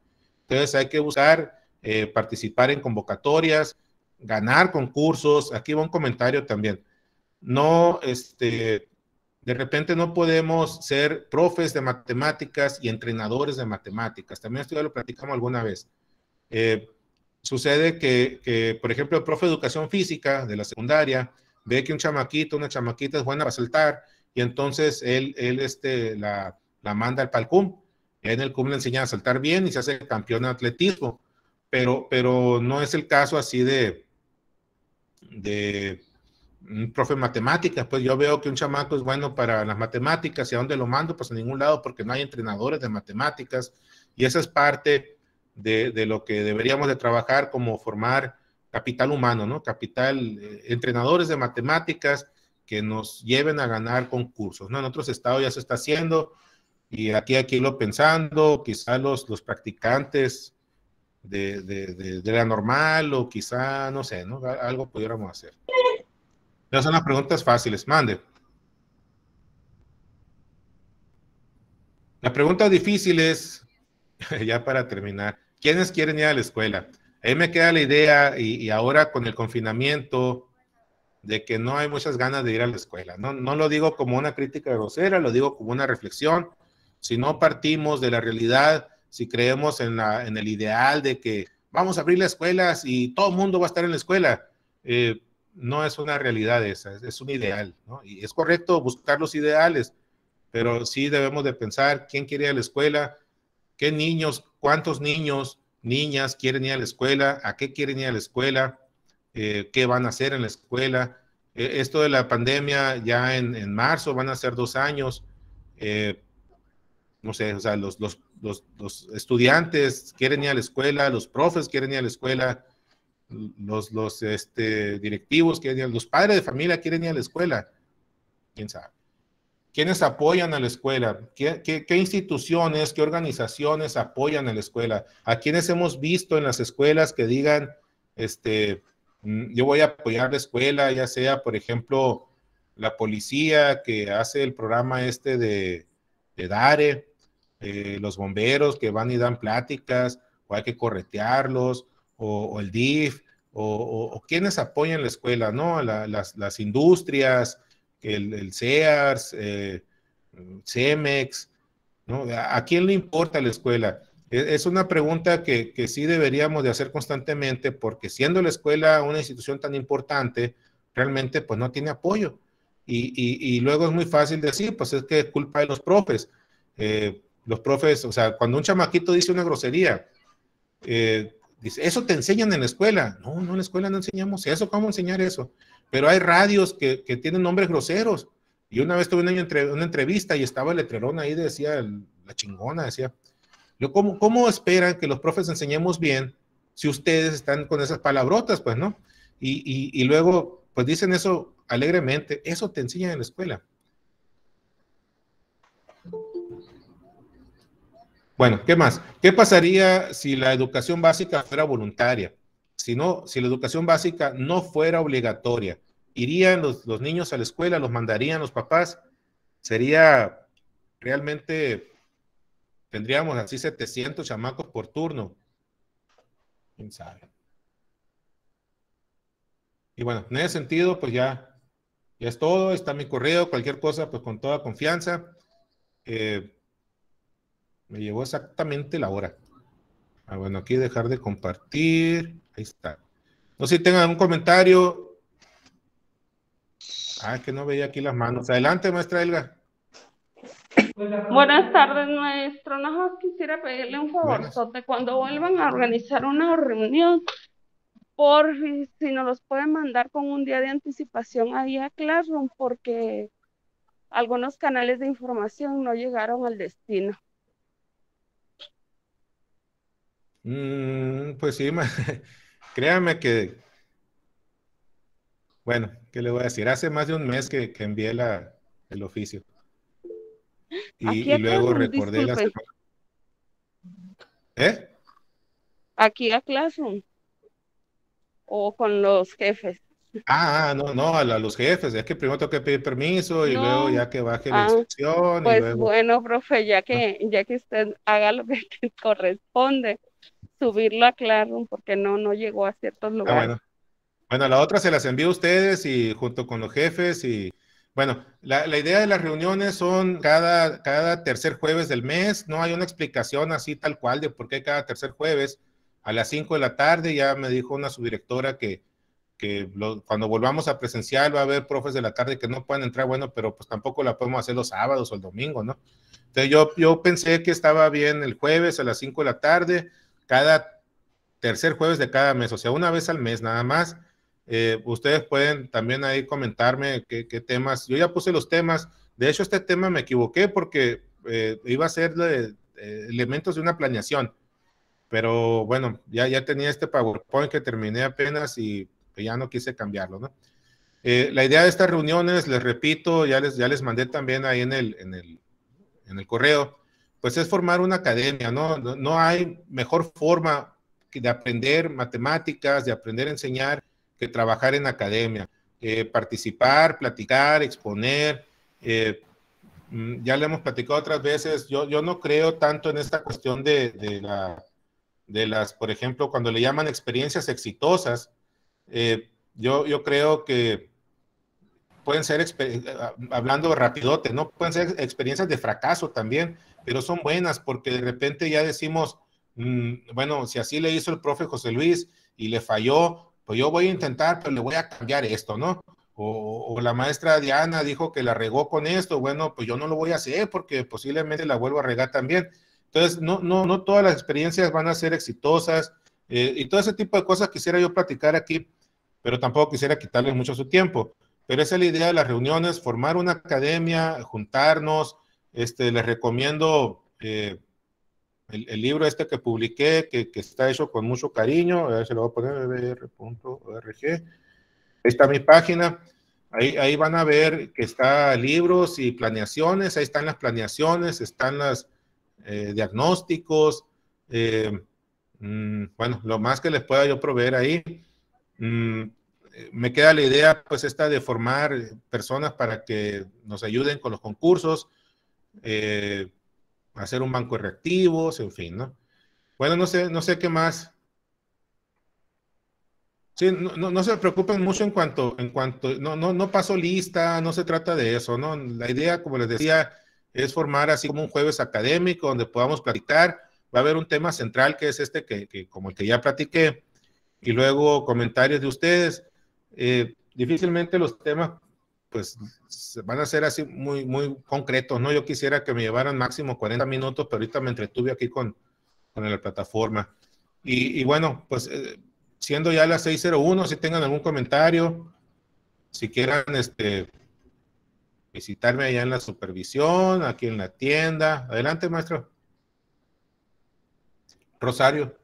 Entonces hay que buscar eh, participar en convocatorias, ganar concursos. Aquí va un comentario también. No, este, de repente no podemos ser profes de matemáticas y entrenadores de matemáticas. También esto ya lo platicamos alguna vez. Eh, sucede que, por ejemplo, el profe de educación física de la secundaria ve que un chamaquito, una chamaquita es buena para saltar y entonces él, él este, la, la manda al palcum. En el CUM le enseña a saltar bien y se hace campeón de atletismo, pero, pero no es el caso así de, de un profe de matemáticas. Pues yo veo que un chamaco es bueno para las matemáticas y a dónde lo mando, pues a ningún lado porque no hay entrenadores de matemáticas y esa es parte de, de lo que deberíamos de trabajar como formar capital humano, ¿no? Capital, eh, entrenadores de matemáticas que nos lleven a ganar concursos, ¿no? En otros estados ya se está haciendo, y aquí, aquí lo pensando, quizá los, los practicantes de, de, la normal o quizá, no sé, ¿no? Algo pudiéramos hacer. Esas son las preguntas fáciles. Mande. La pregunta difícil es, ya para terminar, ¿quiénes quieren ir a la escuela? Ahí me queda la idea y, y, ahora con el confinamiento de que no hay muchas ganas de ir a la escuela. No, no lo digo como una crítica grosera, lo digo como una reflexión si no partimos de la realidad, si creemos en, el ideal de que vamos a abrir las escuelas y todo el mundo va a estar en la escuela, eh, no es una realidad esa, es, un ideal. Y es correcto buscar los ideales, pero sí debemos de pensar quién quiere ir a la escuela, qué niños, cuántos niños, niñas quieren ir a la escuela, a qué quieren ir a la escuela, eh, qué van a hacer en la escuela. Eh, esto de la pandemia ya en, marzo van a ser dos años. No sé, o sea, los, los, los, estudiantes quieren ir a la escuela, los profes quieren ir a la escuela, los, los este, directivos quieren ir, los padres de familia quieren ir a la escuela, quién sabe. ¿Quiénes apoyan a la escuela? ¿Qué, qué, qué instituciones, qué organizaciones apoyan a la escuela? ¿A quiénes hemos visto en las escuelas que digan, este, mm, yo voy a apoyar la escuela, ya sea, por ejemplo, la policía que hace el programa este de, de DARE, eh, los bomberos que van y dan pláticas, o hay que corretearlos, o, el DIF, o, quienes apoyan la escuela, ¿no? las, las, industrias, el, el CEARS, eh, CEMEX, ¿no? ¿A quién le importa la escuela? E, es una pregunta que, que, sí deberíamos de hacer constantemente porque siendo la escuela una institución tan importante, realmente pues no tiene apoyo. Y, y, y luego es muy fácil decir, pues es que es culpa de los profes. Eh, los profes, o sea, cuando un chamaquito dice una grosería, eh, dice, eso te enseñan en la escuela. No, no, en la escuela no enseñamos eso, ¿cómo enseñar eso? Pero hay radios que, que tienen nombres groseros. Y una vez tuve una, entrevista y estaba el letrerón ahí, decía, la chingona, decía, ¿cómo, ¿cómo esperan que los profes enseñemos bien si ustedes están con esas palabrotas, pues, ¿no? Y, y, y luego, pues dicen eso alegremente, eso te enseñan en la escuela. Bueno, ¿qué más? ¿Qué pasaría si la educación básica fuera voluntaria? Si no, si la educación básica no fuera obligatoria, ¿irían los, los niños a la escuela? ¿Los mandarían los papás? Sería realmente, tendríamos así 700 chamacos por turno. ¿Quién sabe? Y bueno, en ese sentido, pues ya, es todo. Está mi correo, cualquier cosa, pues con toda confianza. Eh, me llevó exactamente la hora. Ah, bueno, aquí dejar de compartir. Ahí está. No sé si tengan un comentario. Ah, que no veía aquí las manos. Adelante, maestra Elga. Buenas tardes, maestro. Nada más quisiera pedirle un favor. Cuando vuelvan a organizar una reunión, por si nos los pueden mandar con un día de anticipación ahí a Classroom, porque algunos canales de información no llegaron al destino. Mm, pues sí, créame que, bueno, ¿qué le voy a decir? Hace más de un mes que, que envié la, el oficio. Y, y luego recordé las... ¿Eh? Aquí a Classroom. O con los jefes. Ah, ah, no, no, a, los jefes, es que primero tengo que pedir permiso y luego ya que baje la ah, instrucción. Pues bueno, profe, ya que, ya que usted haga lo que corresponde, subirlo a Classroom porque no, no llegó a ciertos ah, lugares. bueno. bueno, la otra se las envío a ustedes y junto con los jefes y bueno, la, la, idea de las reuniones son cada, cada tercer jueves del mes, no hay una explicación así tal cual de por qué cada tercer jueves a las 5 de la tarde, ya me dijo una subdirectora que, que cuando volvamos a presencial va a haber profes de la tarde que no pueden entrar, bueno, pero pues tampoco la podemos hacer los sábados o el domingo, ¿no? Entonces yo, yo pensé que estaba bien el jueves a las 5 de la tarde, cada tercer jueves de cada mes, o sea, una vez al mes nada más eh, ustedes pueden también ahí comentarme qué, temas. Yo ya puse los temas. De hecho, este tema me equivoqué porque eh, iba a ser elementos de una planeación. Pero bueno, ya, ya tenía este PowerPoint que terminé apenas y ya no quise cambiarlo, ¿no? Eh, la idea de estas reuniones, les repito, ya les, ya les mandé también ahí en el, en el, en el correo, pues es formar una academia, ¿no? No, hay mejor forma de aprender matemáticas, de aprender a enseñar, trabajar en academia, eh, participar, platicar, exponer. Eh, mm, ya le hemos platicado otras veces, yo, yo no creo tanto en esta cuestión de, de las, por ejemplo, cuando le llaman experiencias exitosas, eh, yo, yo creo que pueden ser, hablando rapidote, ¿no? Pueden ser experiencias de fracaso también, pero son buenas porque de repente ya decimos, mm, bueno, si así le hizo el profe José Luis y le falló, pues yo voy a intentar, pero le voy a cambiar esto, ¿no? O, la maestra Diana dijo que la regó con esto, bueno, pues yo no lo voy a hacer porque posiblemente la vuelvo a regar también. Entonces, no, no, no todas las experiencias van a ser exitosas eh, y todo ese tipo de cosas quisiera yo platicar aquí, pero tampoco quisiera quitarles mucho su tiempo. Pero esa es la idea de las reuniones, formar una academia, juntarnos. Este, les recomiendo eh, el, libro este que publiqué, que, está hecho con mucho cariño, a ver, se lo voy a poner, br.org. Ahí está mi página. Ahí, ahí van a ver que está libros y planeaciones, ahí están las planeaciones, están los eh, diagnósticos, eh, mm, bueno, lo más que les pueda yo proveer ahí. Mm, me queda la idea, pues, esta de formar personas para que nos ayuden con los concursos. Eh, hacer un banco de reactivos, en fin, ¿no? Bueno, no sé, no sé qué más. Sí, no, no, se preocupen mucho en cuanto, en cuanto, no, no, no paso lista, no se trata de eso, ¿no? La idea, como les decía, es formar así como un jueves académico donde podamos platicar. Va a haber un tema central que es este que, que como el que ya platiqué, y luego comentarios de ustedes. Eh, difícilmente los temas pues van a ser así muy, muy concretos, ¿no? Yo quisiera que me llevaran máximo 40 minutos, pero ahorita me entretuve aquí con, con la plataforma. Y, bueno, pues eh, siendo ya las 6.01, si tengan algún comentario, si quieran este, visitarme allá en la supervisión, aquí en la tienda. Adelante, maestro. Rosario.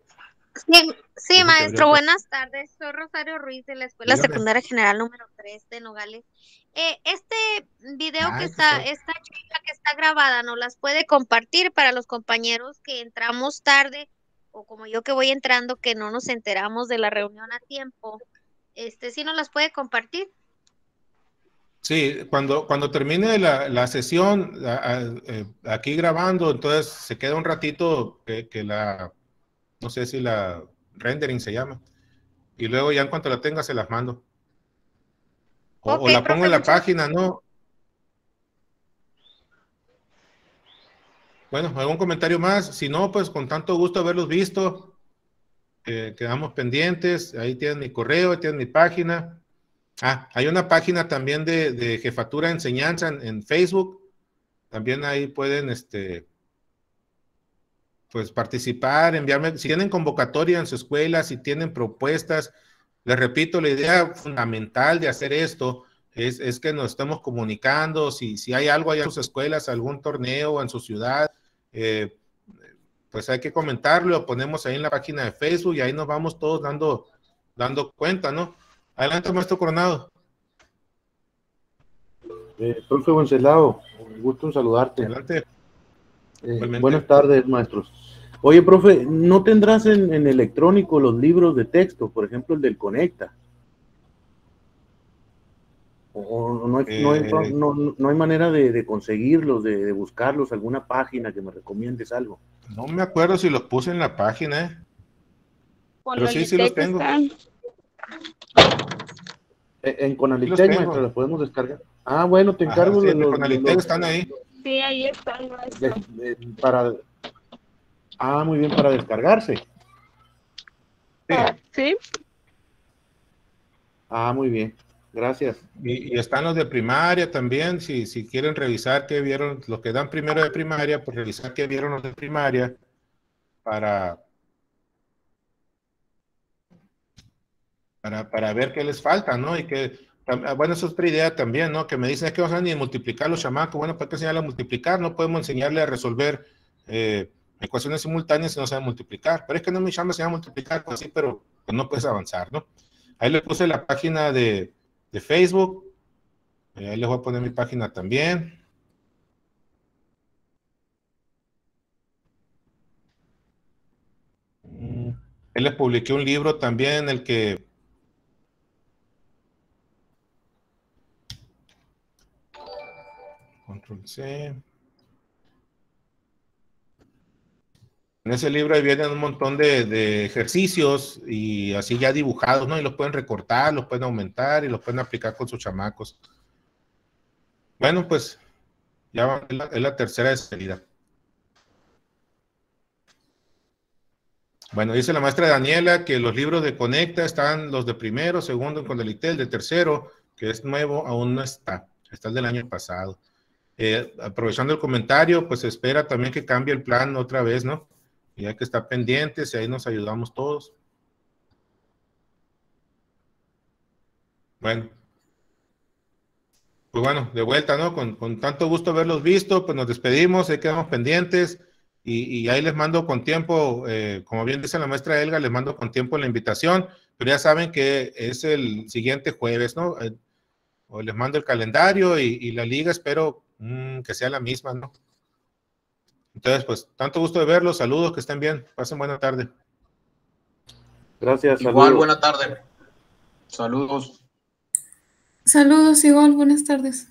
Sí, sí maestro, buenas tardes. Soy Rosario Ruiz de la Escuela Secundaria General número 3 de Nogales. Eh, este video que está, esta chica que está grabada, ¿no las puede compartir para los compañeros que entramos tarde o como yo que voy entrando que no nos enteramos de la reunión a tiempo? Este, ¿sí nos las puede compartir? Sí, cuando, cuando termine la, sesión eh, aquí grabando, entonces se queda un ratito que la no sé si la rendering se llama. Y luego ya en cuanto la tenga se las mando. O, la pongo en la página, ¿no? Bueno, algún comentario más. Si no, pues con tanto gusto haberlos visto. quedamos pendientes. Ahí tienen mi correo, ahí tienen mi página. Ah, hay una página también de, jefatura de enseñanza en, en, Facebook. También ahí pueden este, pues participar, enviarme, si tienen convocatoria en su escuela, si tienen propuestas, les repito, la idea fundamental de hacer esto es, es que nos estemos comunicando, si, si hay algo allá en sus escuelas, algún torneo en su ciudad, eh, pues hay que comentarlo, lo ponemos ahí en la página de Facebook y ahí nos vamos todos dando, dando cuenta, ¿no? Adelante, maestro Coronado. Eh, profe Wenceslao, un gusto en saludarte. Adelante. Eh, buenas tardes, maestros. Oye, profe, ¿no tendrás en, electrónico los libros de texto, por ejemplo, el del Conecta? ¿O no hay, no, hay, eh, no, hay manera de, conseguirlos, de, buscarlos, alguna página que me recomiendes algo? No me acuerdo si los puse en la página, ¿eh? Pero sí, sí los tengo. Eh, en Conalitec, maestro, los podemos descargar. Ah, bueno, te encargo de los. Conalitec están ahí. Sí, ahí están, para. Ah, muy bien, para descargarse. Sí. Ah, muy bien. Gracias. Y, están los de primaria también, si, si quieren revisar qué vieron, los que dan primero de primaria, pues revisar qué vieron los de primaria para, para, para ver qué les falta, ¿no? Y que, ah, bueno, eso es otra idea también, ¿no? Que me dicen, es que vamos a ni multiplicar los chamacos, bueno, ¿para qué enseñarle a multiplicar? No podemos enseñarle a resolver eh, ecuaciones simultáneas si no sabe multiplicar. Pero es que no me llama se a multiplicar, pues sí, pero no puedes avanzar, ¿no? Ahí le puse la página de, de Facebook. Eh, ahí les voy a poner mi página también. Mm, él les publiqué un libro también, el que Control C. En ese libro ahí vienen un montón de, ejercicios y así ya dibujados, ¿no? Y los pueden recortar, los pueden aumentar y los pueden aplicar con sus chamacos. Bueno, pues ya es la, tercera de salida. Bueno, dice la maestra Daniela que los libros de Conecta están los de primero, segundo con el de tercero, que es nuevo, aún no está. Está el del año pasado. Eh, aprovechando el comentario, pues espera también que cambie el plan otra vez, ¿no? Y hay que estar pendientes y ahí nos ayudamos todos. Bueno. Pues bueno, de vuelta, ¿no? Con, tanto gusto haberlos visto, pues nos despedimos, ahí quedamos pendientes y, ahí les mando con tiempo, eh, como bien dice la maestra Elga, les mando con tiempo la invitación, pero ya saben que es el siguiente jueves, ¿no? Eh, o les mando el calendario y, la liga espero mm, que sea la misma, ¿no? Entonces, pues, tanto gusto de verlos, saludos, que estén bien, pasen buena tarde. Gracias. Igual, buena tarde. Saludos. Saludos, igual, buenas tardes.